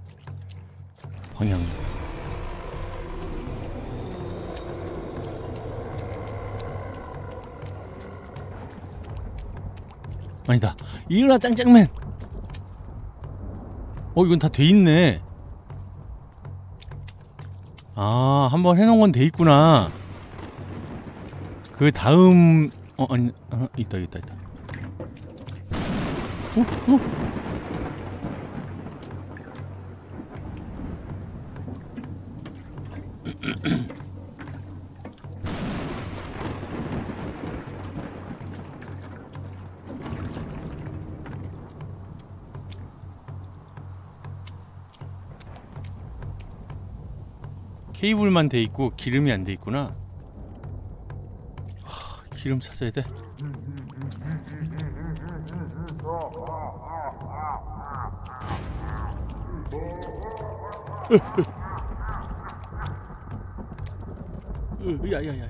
Speaker 1: 방향. 아니다. 일어나 짱짱맨. 어 이건 다 돼 있네. 아, 한번 해놓은 건 돼 있구나. 그 다음 어 아니 아, 있다 있다 있다. 어? 어? 케이블만 돼 있고 기름이 안 돼 있구나. 하, 기름 찾아야 돼. 으, 야야야.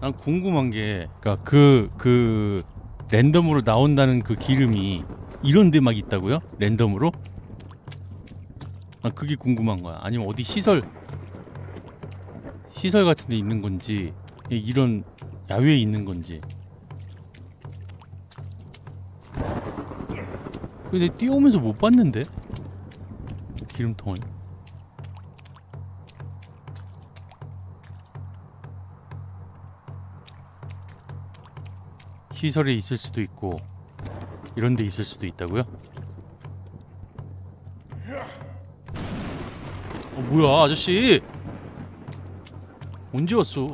Speaker 1: 난 궁금한 게, 그러니까 그그 랜덤으로 나온다는 그 기름이 이런 데 막 있다고요? 랜덤으로? 아 그게 궁금한 거야. 아니면 어디 시설 시설 같은 데 있는 건지 이런 야외에 있는 건지. 근데 뛰어오면서 못 봤는데 기름통을. 시설에 있을 수도 있고 이런 데 있을 수도 있다고요? 어 뭐야 아저씨 언제 왔어?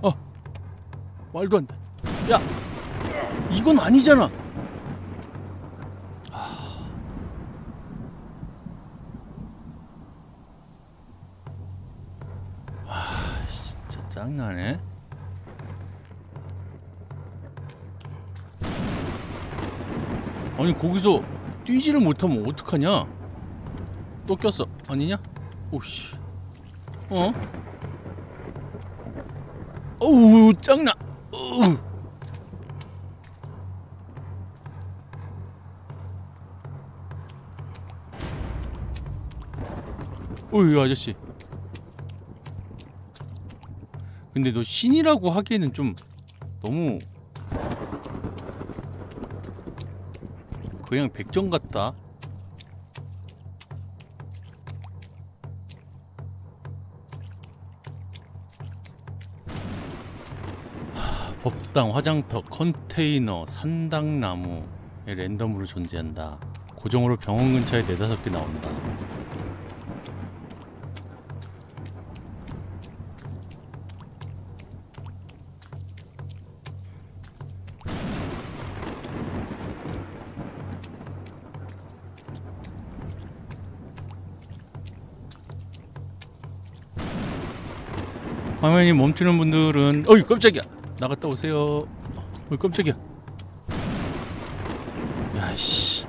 Speaker 1: 어 말도 안 돼. 야 이건 아니잖아. 거기서 뛰지를 못하면 어떡하냐? 또 꼈어 아니냐? 오씨 어? 어우 짱나 어우. 어이 아저씨 근데 너 신이라고 하기에는 좀 너무 그냥 백정 같다. 하, 법당 화장터 컨테이너 산당나무. 랜덤으로 존재한다. 고정으로 병원 근처에 네다섯 개 나온다 화면이 멈추는 분들은 어이 깜짝이야. 나갔다 오세요. 어이 깜짝이야. 야씨.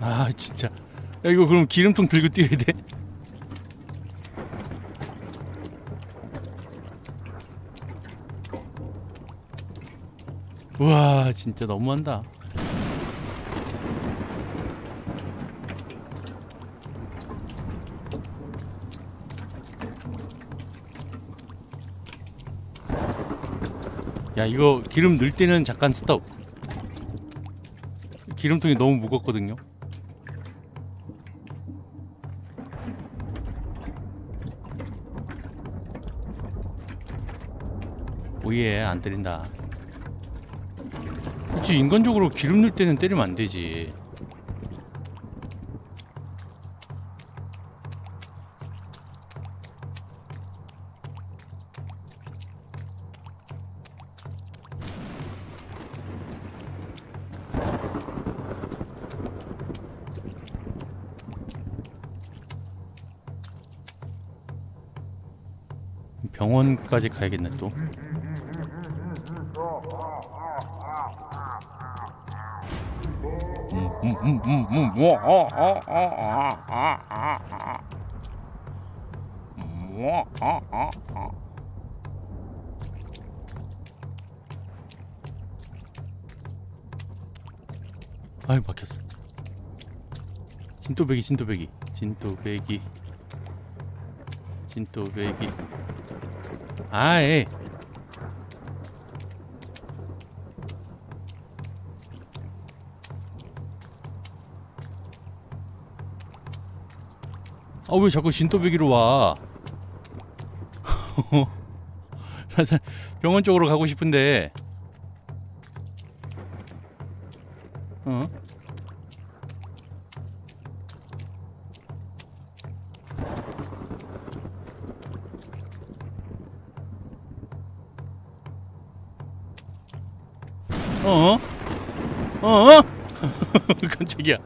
Speaker 1: 아 진짜. 야 이거 그럼 기름통 들고 뛰어야 돼? 진짜 너무한다. 야 이거 기름 넣을 때는 잠깐 스톱. 기름통이 너무 무겁거든요. 오예 안 때린다 그치 인간적으로 기름 넣을 때는 때리면 안 되지. 병원까지 가야겠네 또 아이 막혔어. 진또배기 진또배기. 진또배기. 진또배기. 아예 아 왜 자꾸 신토배기로 와? 병원 쪽으로 가고 싶은데. 어? 어? 어? 깜짝이야.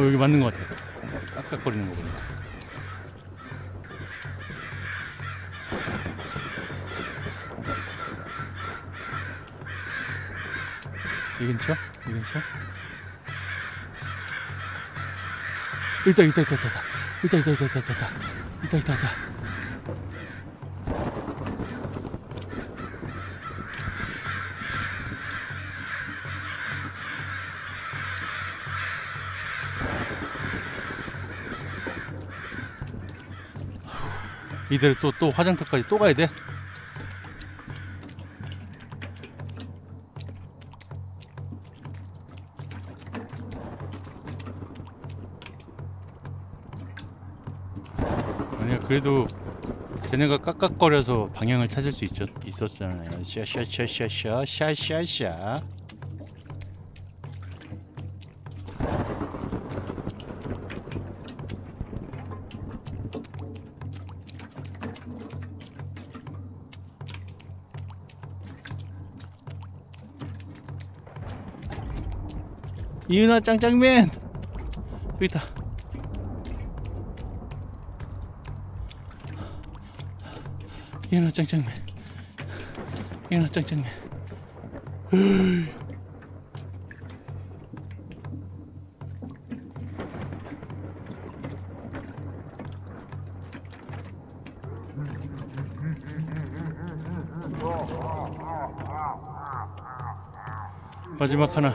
Speaker 1: 어 여기 맞는 것 같아. 깍깍거리는 거 보니까. 이 근처? 이 근처? 있다 있다 있다 있다 있다 있다 있다 있다 있다 있다 있다 있다 이대로 또또 화장터까지 또 가야 돼? 아니야 그래도 쟤네가 깍깍거려서 방향을 찾을 수 있었, 있었잖아요 샤샤샤샤샤 샤샤샤 이은아 짱짱맨. 여기 있다. 일어나 짱짱맨. 일어나 짱짱맨. 마지막 하나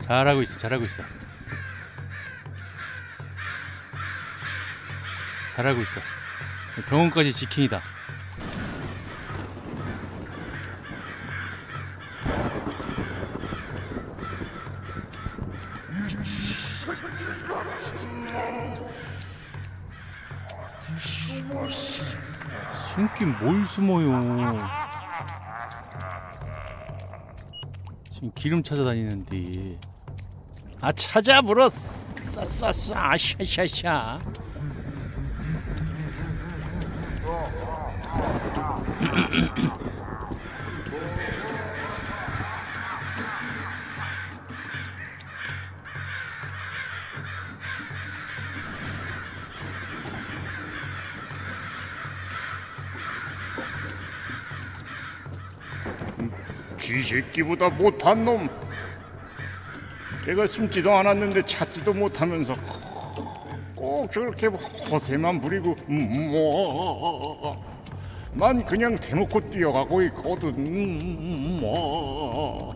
Speaker 1: 잘하고 있어 잘하고 있어. 잘하고 있어. 병원까지 지킨이다 숨어요. 지금 기름 찾아다니는데. 아 찾아보러 싸싸싸 샤샤샤
Speaker 3: 새끼보다 못한 놈. 내가 숨지도 않았는데 찾지도 못하면서 꼭 저렇게 허세만 부리고 뭐. 난 그냥 대놓고 뛰어가고 있거든. 뭐.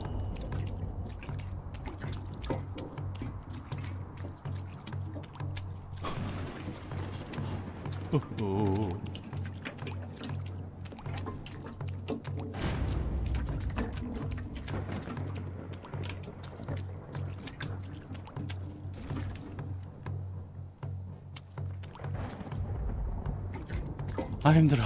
Speaker 1: 오. 아 힘들어.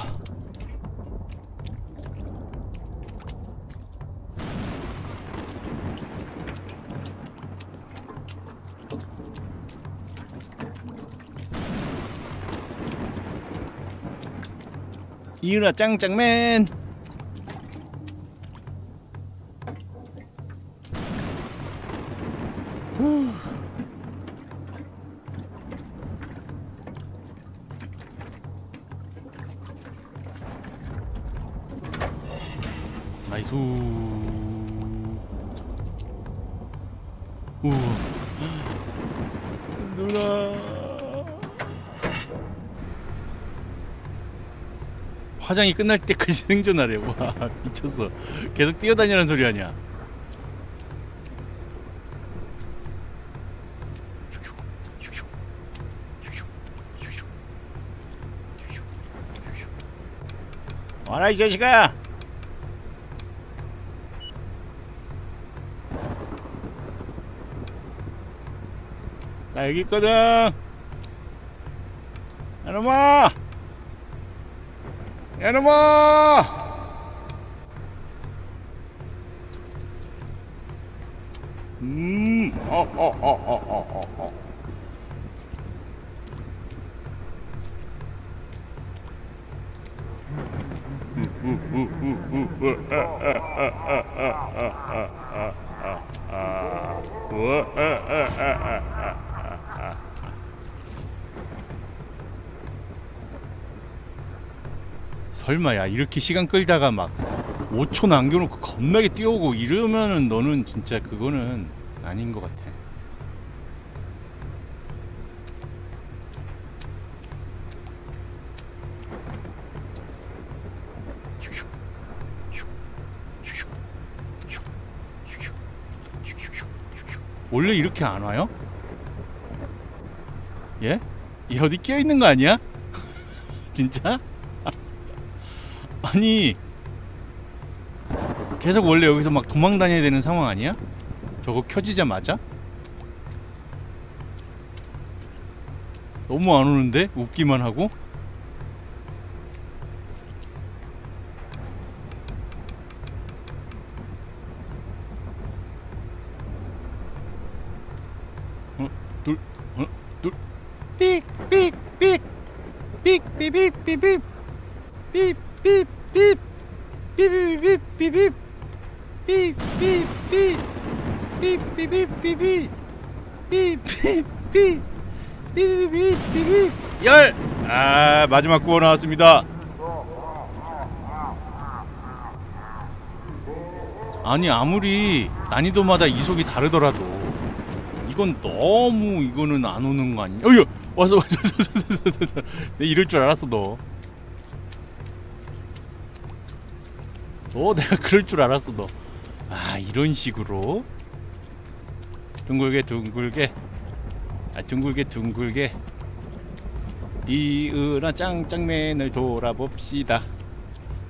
Speaker 1: 이은아 짱짱맨. 후. 화장이 끝날 때까지 생존하래. 와 미쳤어. 계속 뛰어다니는 소리 아니야.
Speaker 3: 와라 이 자식아.
Speaker 1: 나 여기 있거든.
Speaker 3: やるもうん。あ
Speaker 1: 설마 야 이렇게 시간 끌다가 막 5초 남겨놓고 겁나게 뛰어오고 이러면은 너는 진짜 그거는 아닌 것 같아. 원래 이렇게 안 와요? 예? 얘 어디 끼어 있는 거 아니야? 진짜? 아니 계속 원래 여기서 막 도망 다녀야 되는 상황 아니야? 저거 켜지자마자? 너무 안 오는데 웃기만 하고 하나 둘 하나 둘 삑삑삑 삑삑삑삑삑 삑삑삑 삐삐삐삐삐 삐삐삐 삐삐삐삐삐 삐삐삐 삐삐삐삐 열! 아 마지막 구워 나왔습니다. 아니 아무리 난이도마다 이속이 다르더라도 이건 너무 이거는 안 오는 거 아니냐? 어휴 왔어 왔어 왔어 왔어 내 이럴 줄 알았어 너. 너 내가 그럴 줄 알았어 너. 아 이런 식으로. 둥글게 둥글게. 아 둥글게 둥글게 이은하 짱짱맨을 돌아봅시다.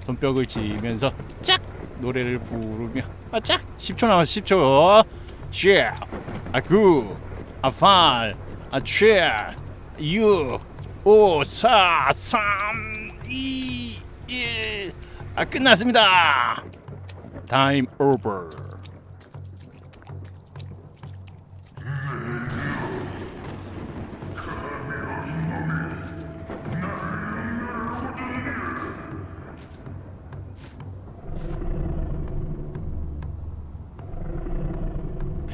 Speaker 1: 손뼉을 치면서 짝 노래를 부르며 아짝 10초 남았어 10초 쉐 아구 아팔 아쉐 6 5 4 3 2 1아 끝났습니다. 타임 오버.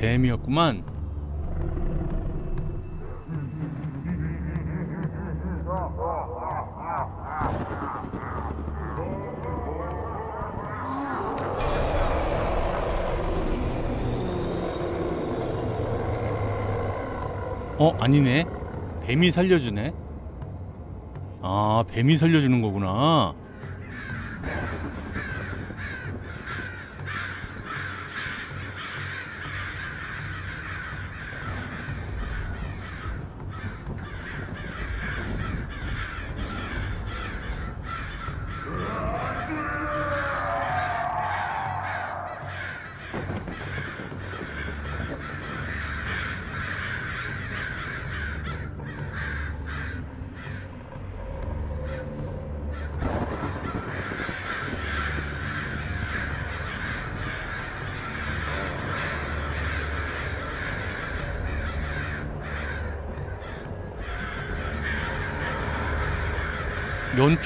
Speaker 1: 뱀이었구만. 어 아니네. 뱀이 살려주네. 아 뱀이 살려주는 거구나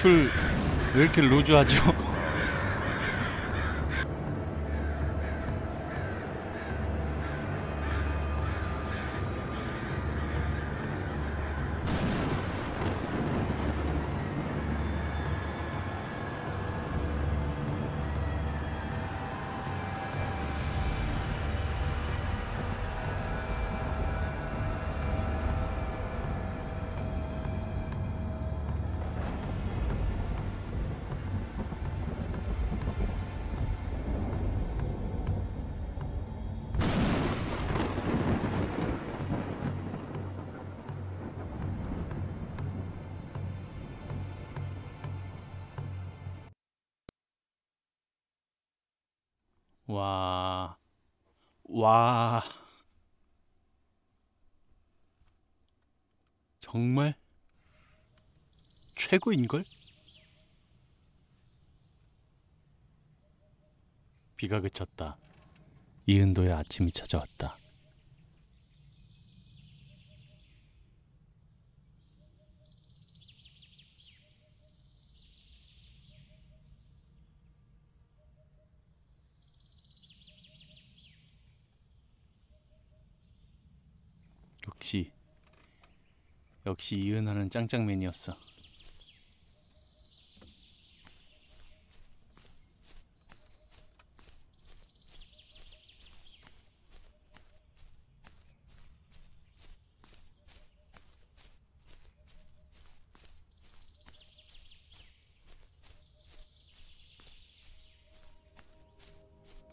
Speaker 1: 연출 왜 이렇게 루즈하죠? 와, 와, 정말 최고인걸? 비가 그쳤다. 이은도의 아침이 찾아왔다. 역시 역시 이은하는 짱짱맨이었어.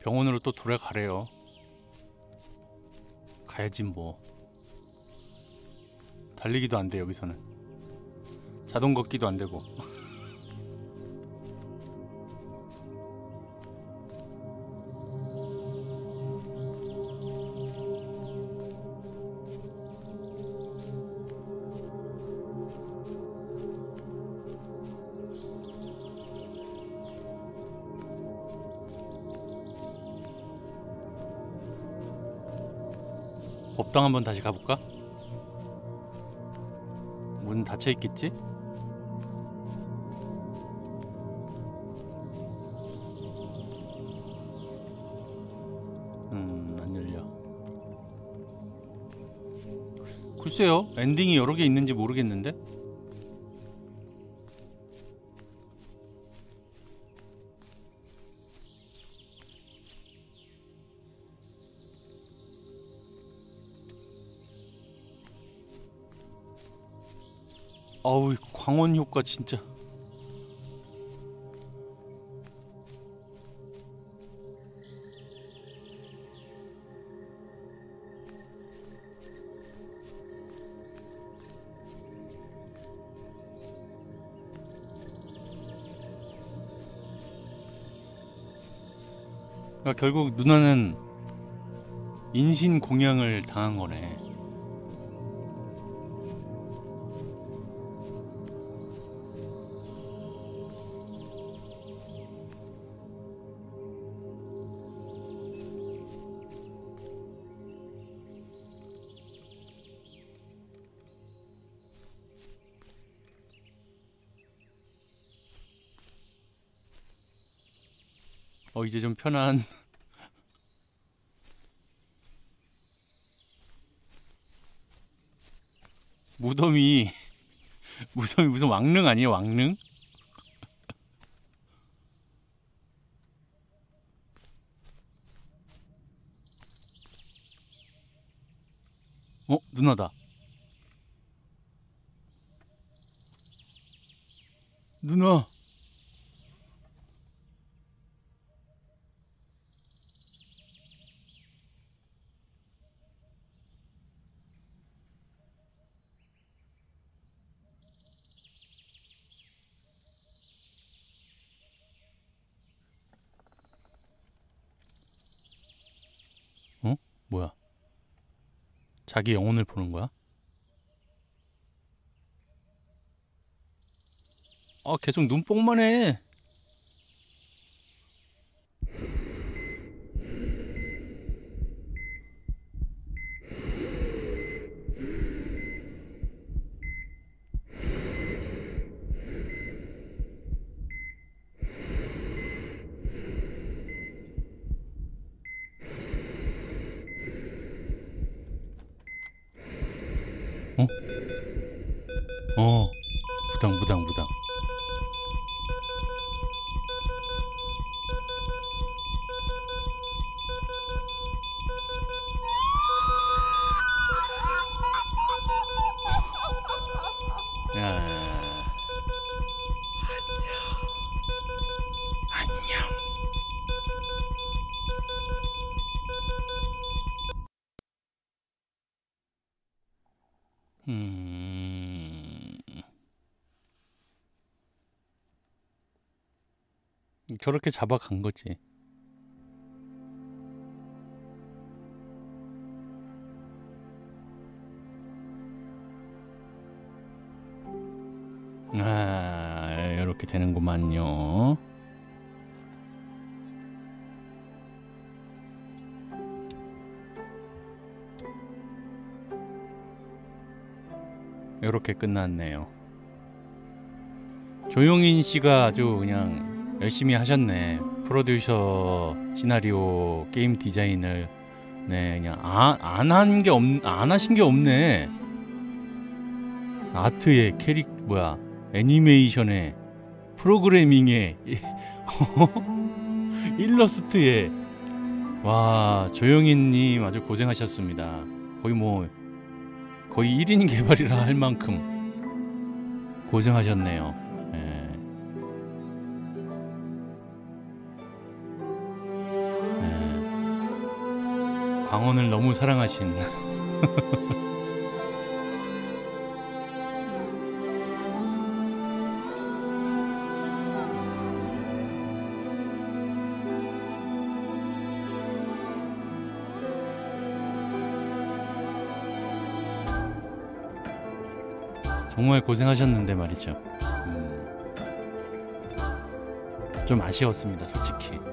Speaker 1: 병원으로 또 돌아가래요. 가야지 뭐. 달리기도 안 돼 여기서는 자동 걷기도 안 되고 법당 한번 다시 가볼까? 문 닫혀 있겠지? 음, 안 열려. 글쎄요, 엔딩이 여러 개 있는지 모르겠는데? 효과 진짜. 그러니까 결국 누나는 인신 공양을 당한 거네. 어 이제 좀 편한. 무덤이 무덤이 무슨 왕릉 아니에요 왕릉? 어 누나다. 누나 뭐야? 자기 영혼을 보는 거야? 아, 계속 눈뽕만 해. 어, 무당, 무당, 무당. 저렇게 잡아간 거지. 아, 이렇게 되는구만요. 이렇게 끝났네요. 조용인 씨가 아주 그냥 열심히 하셨네. 프로듀서, 시나리오, 게임 디자인을 네 그냥 안한 게 없, 안 하신 게 없네. 아트에 캐릭 뭐야 애니메이션에 프로그래밍에 일러스트에 와 조용인님 아주 고생하셨습니다. 거의 뭐 거의 1인 개발이라 할 만큼 고생하셨네요. 강원을 너무 사랑하신. 정말 고생하셨는데 말이죠. 음. 좀 아쉬웠습니다 솔직히.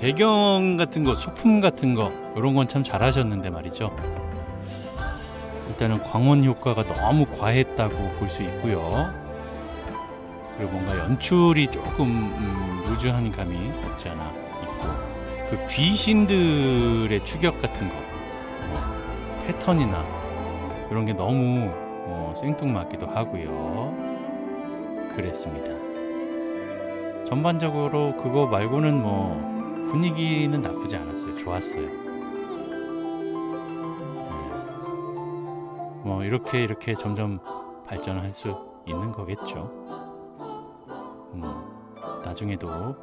Speaker 1: 배경 같은 거, 소품 같은 거 이런 건 참 잘하셨는데 말이죠. 일단은 광원 효과가 너무 과했다고 볼 수 있고요. 그리고 뭔가 연출이 조금 음, 루즈한 감이 없지 않아 있고 그 귀신들의 추격 같은 거 어, 패턴이나 이런 게 너무 어, 생뚱맞기도 하고요. 그랬습니다. 전반적으로 그거 말고는 뭐 분위기는 나쁘지 않았어요. 좋았어요. 네. 뭐 이렇게 이렇게 점점 발전할 수 있는 거겠죠. 음, 나중에도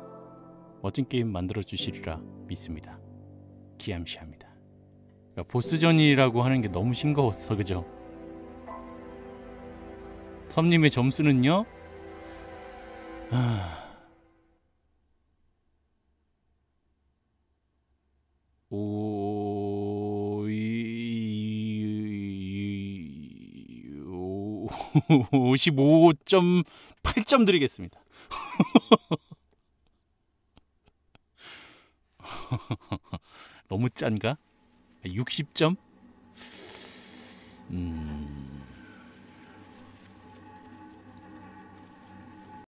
Speaker 1: 멋진 게임 만들어 주시리라 믿습니다. 기암시합니다. 그러니까 보스전이라고 하는 게 너무 싱거웠어, 그죠? 섬님의 점수는요? 아... 55.8점 드리겠습니다. 너무 짠가? 60점? 음...